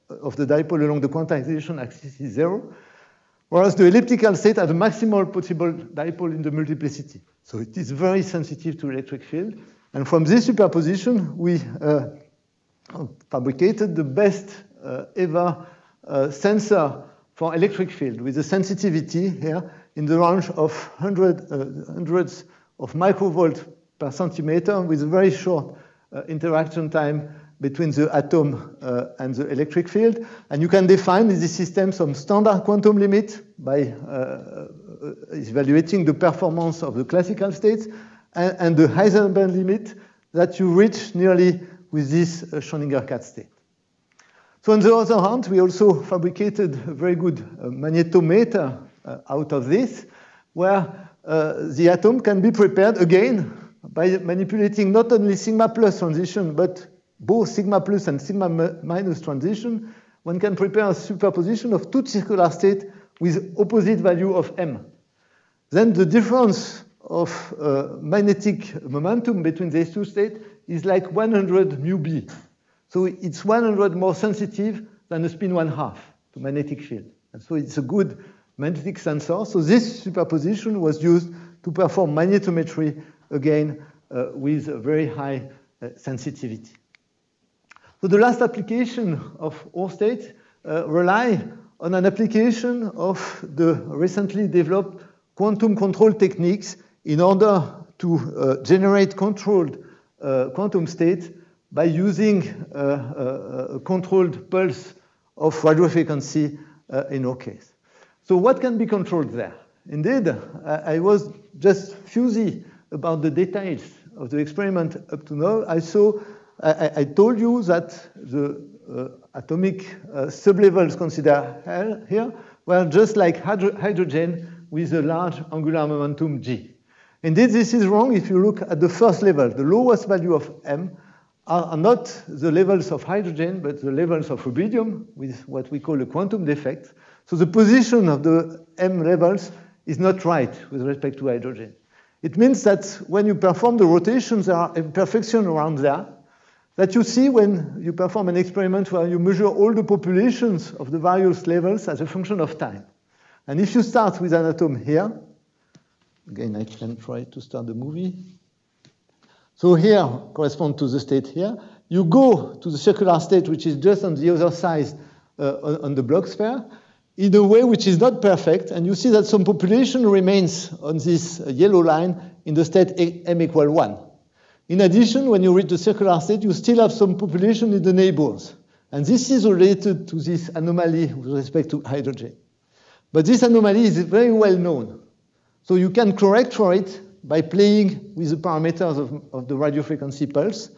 of the dipole along the quantization axis is zero, whereas the elliptical state has the maximal possible dipole in the multiplicity. So it is very sensitive to electric field. And from this superposition, we uh, fabricated the best uh, ever uh, sensor for electric field with a sensitivity here in the range of hundred, uh, hundreds of microvolt per centimeter with a very short uh, interaction time between the atom uh, and the electric field. And you can define in this system some standard quantum limit by uh, evaluating the performance of the classical states and, and, the Heisenberg limit that you reach nearly with this uh, Schrödinger cat state. So on the other hand, we also fabricated a very good uh, magnetometer uh, out of this, where uh, the atom can be prepared again by manipulating not only sigma plus transition, but both sigma plus and sigma minus transition. One can prepare a superposition of two circular states with opposite value of m. Then the difference of uh, magnetic momentum between these two states is like 100 mu b. So it's 100 more sensitive than a spin one half to magnetic field. And so it's a good magnetic sensor. So this superposition was used to perform magnetometry again uh, with a very high uh, sensitivity. So the last application of Oersted uh, rely on an application of the recently developed quantum control techniques in order to uh, generate controlled uh, quantum states by using uh, uh, a controlled pulse of radio frequency uh, in our case. So what can be controlled there? Indeed, I was just fuzzy about the details of the experiment up to now. I saw, I, I told you that the uh, atomic uh, sublevels considered here were just like hydro hydrogen with a large angular momentum g. Indeed, this is wrong if you look at the first level, the lowest value of m, are not the levels of hydrogen, but the levels of rubidium with what we call a quantum defect. So the position of the M levels is not right with respect to hydrogen. It means that when you perform the rotations, there are imperfections around there. that you see when you perform an experiment where you measure all the populations of the various levels as a function of time. And if you start with an atom here, again, I can try to start the movie. So here correspond to the state here. You go to the circular state, which is just on the other side uh, on, on the Bloch sphere, in a way which is not perfect, and you see that some population remains on this yellow line in the state m equal 1. In addition, when you reach the circular state, you still have some population in the neighbors. And this is related to this anomaly with respect to hydrogen. But this anomaly is very well known. So you can correct for it by playing with the parameters of, of the radio frequency pulse.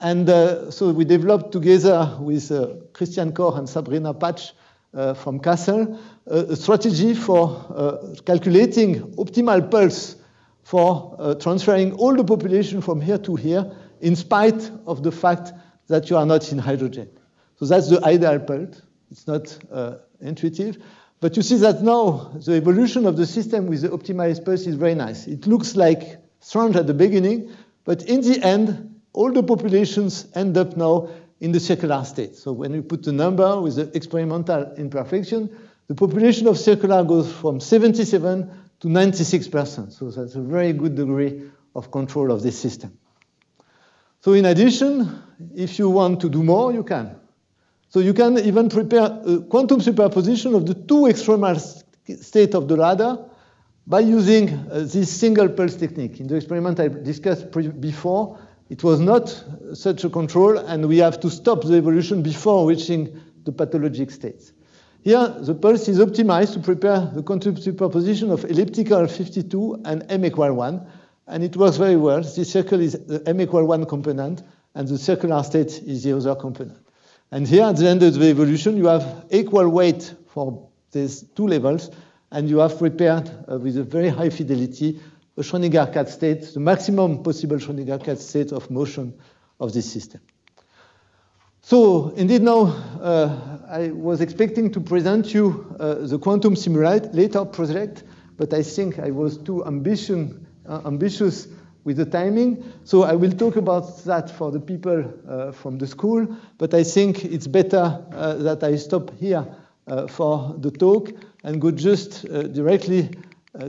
And uh, so we developed together with uh, Christiane Koch and Sabrina Patsch uh, from Kassel a strategy for uh, calculating optimal pulse for uh, transferring all the population from here to here in spite of the fact that you are not in hydrogen. So that's the ideal pulse. It's not uh, intuitive. But you see that now the evolution of the system with the optimized pulse is very nice. It looks like strange at the beginning, but in the end, all the populations end up now in the circular state. So when you put the number with the experimental imperfection, the population of circular goes from 77 to 96%. So that's a very good degree of control of this system. So in addition, if you want to do more, you can. So you can even prepare a quantum superposition of the two extremal state of the ladder by using uh, this single pulse technique. In the experiment I discussed before, it was not such a control, and we have to stop the evolution before reaching the pathologic states. Here, the pulse is optimized to prepare the quantum superposition of elliptical 52 and m equal 1, and it works very well. This circle is the m equal 1 component, and the circular state is the other component. And here, at the end of the evolution, you have equal weight for these two levels, and you have prepared uh, with a very high fidelity a Schrödinger cat state, the maximum possible Schrödinger cat state of motion of this system. So indeed now uh, I was expecting to present you uh, the quantum simulator later project, but I think I was too ambition, uh, ambitious with the timing. So I will talk about that for the people uh, from the school, but I think it's better uh, that I stop here uh, for the talk and go just directly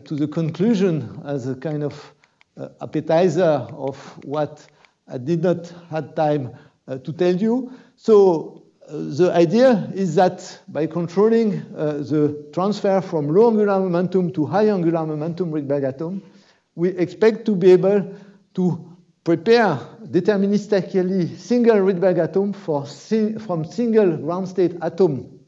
to the conclusion as a kind of appetizer of what I did not have time to tell you. So uh, the idea is that by controlling uh, the transfer from low angular momentum to high angular momentum Rydberg atom, we expect to be able to prepare deterministically single Rydberg atom for from single ground state atom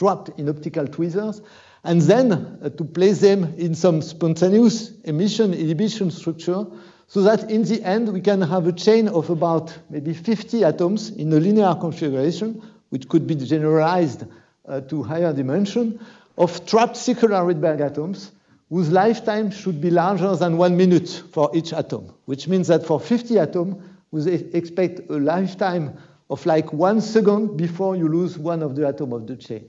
trapped in optical tweezers, and then uh, to place them in some spontaneous emission inhibition structure so that in the end we can have a chain of about maybe 50 atoms in a linear configuration, which could be generalized uh, to higher dimension, of trapped circular Rydberg atoms whose lifetime should be larger than one minute for each atom, which means that for 50 atoms, we expect a lifetime of like one second before you lose one of the atoms of the chain.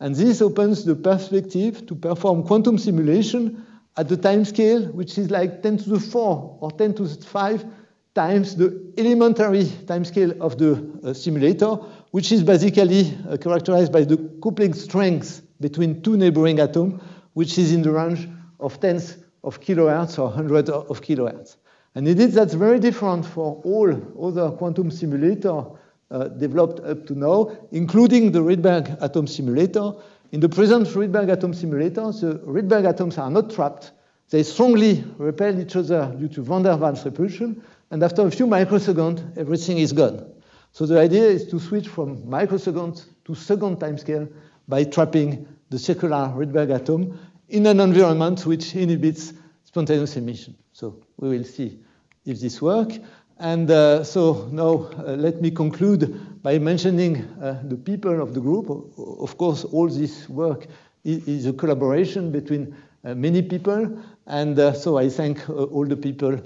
And this opens the perspective to perform quantum simulation at the time scale, which is like 10 to the 4 or 10 to the 5 times the elementary time scale of the uh, simulator, which is basically uh, characterized by the coupling strength between two neighboring atoms, which is in the range of tens of kilohertz or hundreds of kilohertz. And indeed, that's very different for all other quantum simulators uh, developed up to now, including the Rydberg atom simulator, in the present Rydberg atom simulator, the Rydberg atoms are not trapped. They strongly repel each other due to van der Waals repulsion, and after a few microseconds, everything is gone. So the idea is to switch from microseconds to second timescale by trapping the circular Rydberg atom in an environment which inhibits spontaneous emission. So we will see if this works. And uh, so now uh, let me conclude by mentioning uh, the people of the group. Of course, all this work is, is a collaboration between uh, many people. And uh, so I thank uh, all the people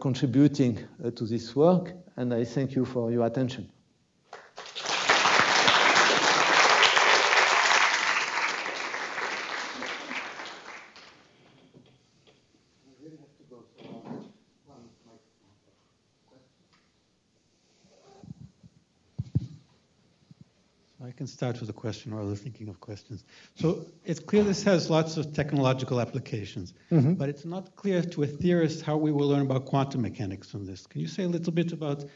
contributing to this work. And I thank you for your attention. Can start with a question while they're thinking of questions. So it's clear this has lots of technological applications, Mhm. but it's not clear to a theorist how we will learn about quantum mechanics from this. Can you say a little bit about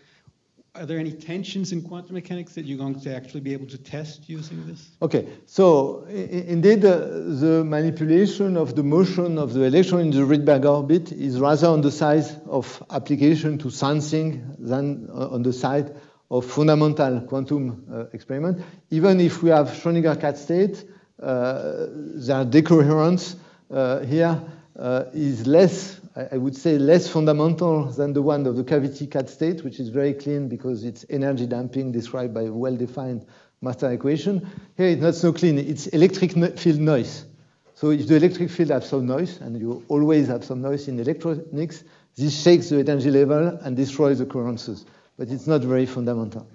are there any tensions in quantum mechanics that you're going to actually be able to test using this? Okay, so i- i- indeed, uh, the manipulation of the motion of the electron in the Rydberg orbit is rather on the side of application to sensing than uh, on the side of fundamental quantum uh, experiment. Even if we have Schrödinger cat state, uh, their decoherence uh, here uh, is less, I would say, less fundamental than the one of the cavity cat state, which is very clean because it's energy damping described by a well-defined master equation. Here it's not so clean. It's electric field noise. So if the electric field has some noise, and you always have some noise in electronics, this shakes the energy level and destroys the coherences. But it's not very fundamental.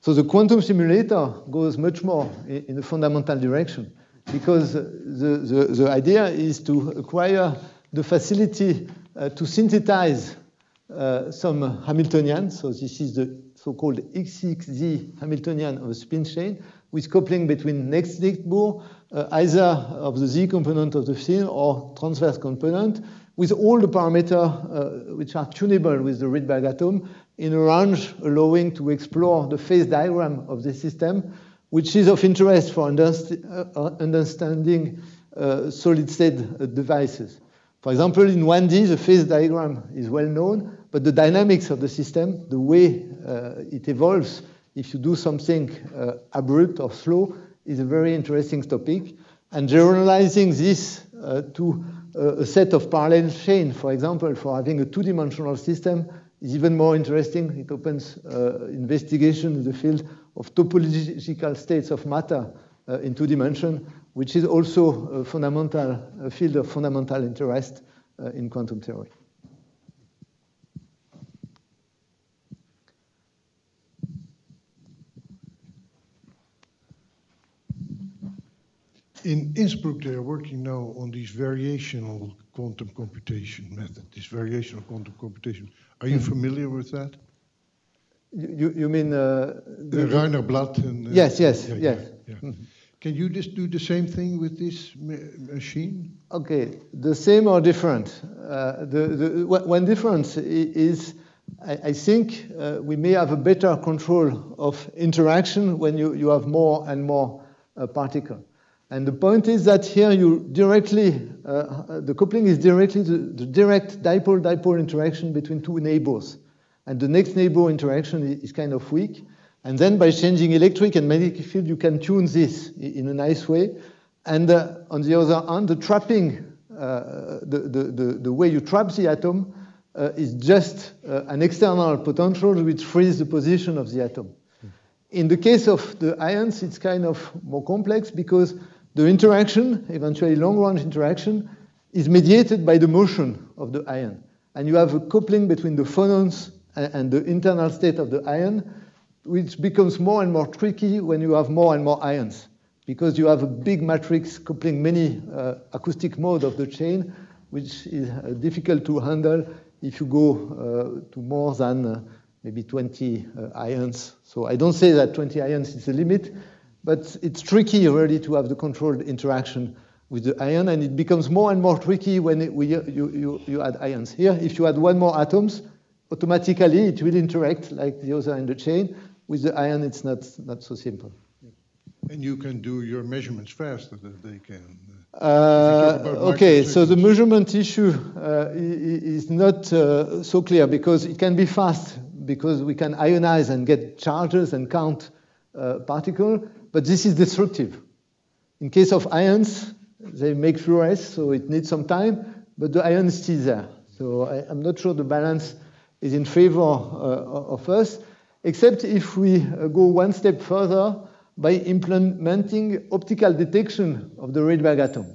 So the quantum simulator goes much more in, a fundamental direction because the, the, the idea is to acquire the facility uh, to synthesize uh, some Hamiltonian. So this is the so-called XXZ Hamiltonian of a spin chain with coupling between next Bohr, uh, either of the Z component of the field or transverse component with all the parameters uh, which are tunable with the Rydberg atom in a range allowing to explore the phase diagram of the system, which is of interest for underst- uh, understanding uh, solid state uh, devices. For example, in 1D, the phase diagram is well known, but the dynamics of the system, the way uh, it evolves, if you do something uh, abrupt or slow, is a very interesting topic. And generalizing this uh, to uh, a set of parallel chain, for example, for having a two-dimensional system, is even more interesting. It opens uh, investigation in the field of topological states of matter uh, in two dimensions, which is also a fundamental a field of fundamental interest uh, in quantum theory. In Innsbruck, they are working now on this variational quantum computation method, this variational quantum computation. Are you familiar with that? You, you, you mean uh, The Rainer Blatt and... uh, Yes, yes, yeah, yes. yeah, yeah. Can you just do the same thing with this ma- machine? Okay, the same or different? Uh, the, the, one one difference is, I, I think uh, we may have a better control of interaction when you, you have more and more uh, particle. And the point is that here you directly, uh, the coupling is directly the, the direct dipole-dipole interaction between two neighbors. And the next neighbor interaction is kind of weak. And then by changing electric and magnetic field, you can tune this in a nice way. And uh, on the other hand, the trapping, uh, the, the, the, the way you trap the atom uh, is just uh, an external potential which frees the position of the atom. In the case of the ions, it's kind of more complex because the interaction, eventually long-range interaction, is mediated by the motion of the ion. And you have a coupling between the phonons and, the internal state of the ion, which becomes more and more tricky when you have more and more ions, because you have a big matrix coupling many uh, acoustic modes of the chain, which is uh, difficult to handle if you go uh, to more than uh, maybe 20 uh, ions. So I don't say that 20 ions is the limit, but it's tricky really to have the controlled interaction with the ion, and it becomes more and more tricky when it, we, you, you, you add ions. Here, if you add one more atoms, automatically it will interact like the other in the chain. With the ion, it's not, not so simple. And you can do your measurements faster than they can. Uh, okay, so the measurement issue uh, is not uh, so clear because it can be fast because we can ionize and get charges and count uh, particle, but this is destructive. In case of ions, they make fluoresce, so it needs some time, but the ion is still there. So I, I'm not sure the balance is in favor uh, of us, except if we uh, go one step further by implementing optical detection of the Rydberg atom.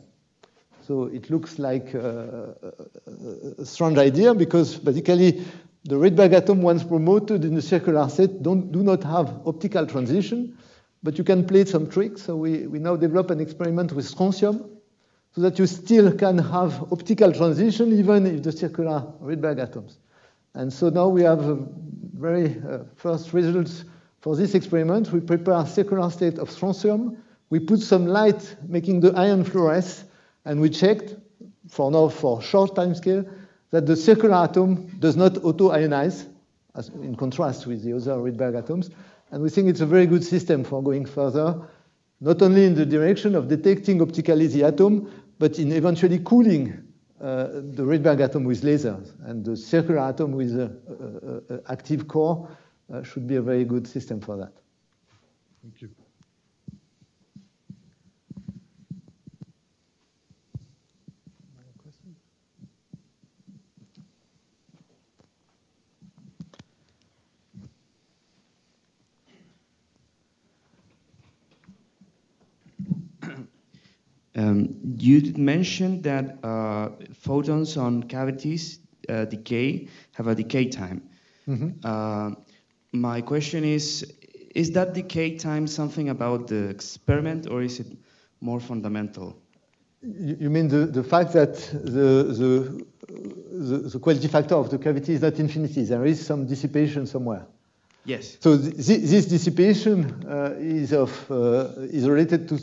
So it looks like uh, a, a strange idea because basically the Rydberg atom, once promoted in the circular set, don't, do not have optical transition, but you can play some tricks. So we, we now develop an experiment with strontium so that you still can have optical transition even if the circular Rydberg atoms. And so now we have uh, very uh, first results For this experiment, we prepare a circular state of strontium. We put some light making the ion fluoresce, and we checked, for now for short time scale, that the circular atom does not auto-ionize, in contrast with the other Rydberg atoms. And we think it's a very good system for going further, not only in the direction of detecting optically the atom, but in eventually cooling uh, the Rydberg atom with lasers. And the circular atom with an active core uh, should be a very good system for that. Thank you. Um, you mentioned that uh, photons on cavities uh, decay have a decay time. Mm-hmm. Uh, my question is: Is that decay time something about the experiment, or is it more fundamental? You mean the, the fact that the, the, the, the quality factor of the cavity is not infinity? There is some dissipation somewhere. Yes. So th this dissipation uh, is of uh, is related to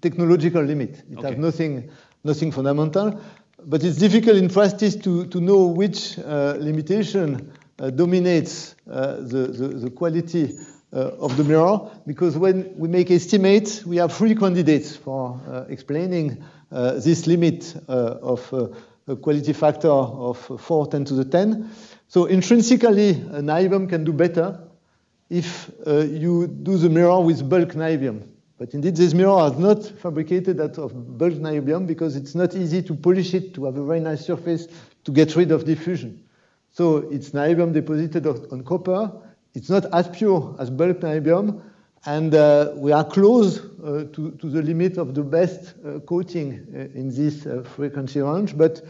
technological limit. It okay. has nothing nothing fundamental, but it's difficult in practice to to know which uh, limitation uh, dominates uh, the, the, the quality uh, of the mirror because when we make estimates, we have three candidates for explaining this limit of a quality factor of 4 10 to the 10. So intrinsically, an niobium can do better if uh, you do the mirror with bulk niobium. But indeed, this mirror is not fabricated out of bulk niobium because it's not easy to polish it to have a very nice surface to get rid of diffusion. So it's niobium deposited on copper. It's not as pure as bulk niobium, and uh, we are close uh, to, to, the limit of the best uh, coating uh, in this uh, frequency range, but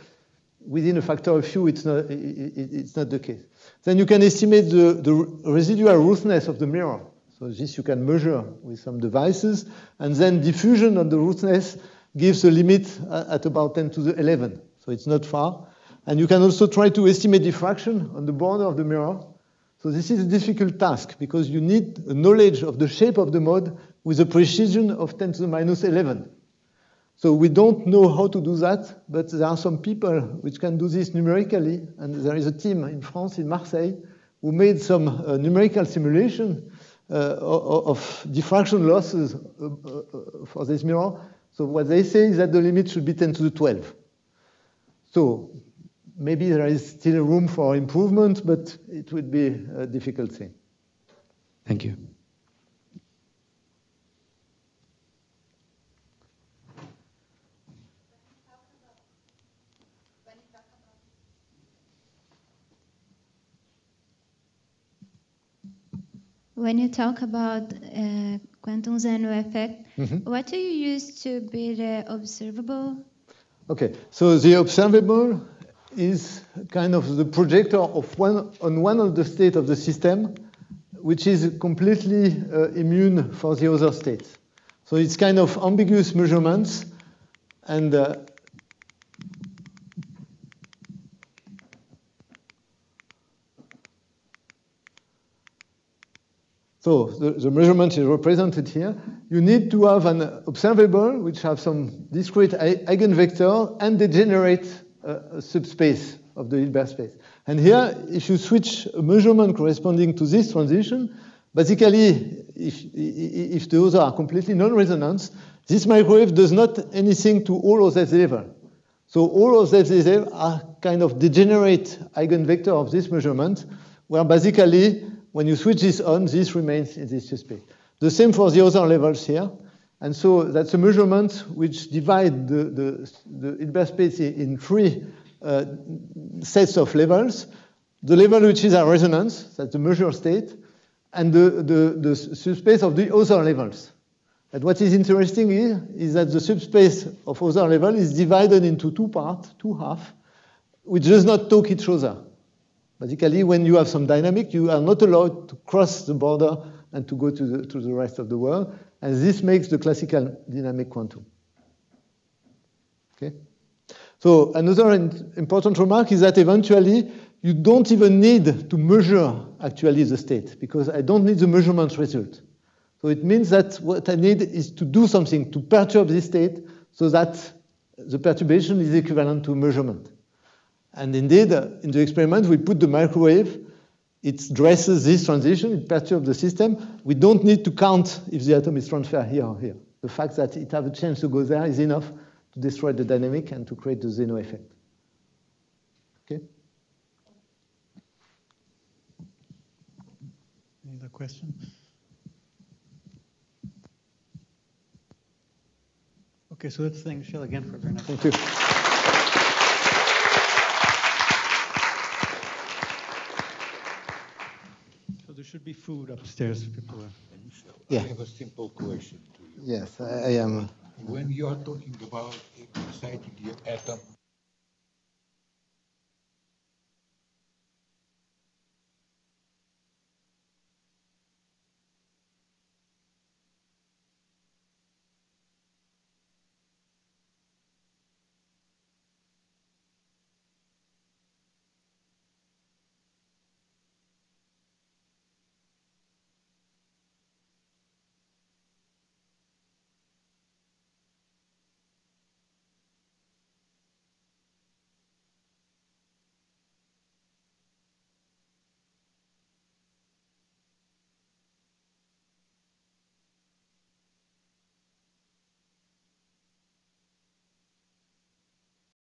within a factor of few, it's not, it, it's not the case. Then you can estimate the, the residual roughness of the mirror. So this you can measure with some devices, and then diffusion of the roughness gives a limit at about 10 to the 11. So it's not far. And you can also try to estimate diffraction on the border of the mirror. So this is a difficult task because you need a knowledge of the shape of the mode with a precision of 10 to the minus 11. So we don't know how to do that, but there are some people which can do this numerically, and there is a team in France, in Marseille, who made some uh, numerical simulation uh, of diffraction losses uh, uh, for this mirror. So what they say is that the limit should be 10 to the 12. So maybe there is still room for improvement, but it would be a difficult thing. Thank you. When you talk about uh, quantum Zeno effect, mm-hmm. what do you use to be the observable? Okay, so the observable is kind of the projector of one on one of the state of the system, which is completely uh, immune for the other states. So it's kind of ambiguous measurements, and uh, So the, the, measurement is represented here. You need to have an observable which have some discrete eigenvector and they generate a, subspace of the Hilbert space. And here, if you switch a measurement corresponding to this transition, basically, if, if the other are completely non-resonance, this microwave does not anything to all of Z level. So all of Z level are kind of degenerate eigenvector of this measurement, where basically when you switch this on, this remains in this space. The same for the other levels here. And so that's a measurement which divide the, the, the Hilbert space in three uh, sets of levels. The level which is a resonance, that's the measure state, and the, the, the subspace of the other levels. And what is interesting is that the subspace of other level is divided into two parts, two halves, which does not talk each other. Basically, when you have some dynamic, you are not allowed to cross the border and to go to the, to the rest of the world. And this makes the classical dynamic quantum. Okay? So another important remark is that eventually you don't even need to measure actually the state because I don't need the measurement result. So it means that what I need is to do something to perturb this state so that the perturbation is equivalent to measurement. And indeed, uh, in the experiment, we put the microwave, it dresses this transition, it perturbs the system. We don't need to count if the atom is transferred here or here. The fact that it has a chance to go there is enough to destroy the dynamic and to create the Zeno effect. Okay? Any other question? Okay, so let's thank Michel again for a very nice. Thank you. So there should be food upstairs if people are. Yeah. I have a simple question to you. Yes, I, I am. Uh, when you are talking about exciting the atom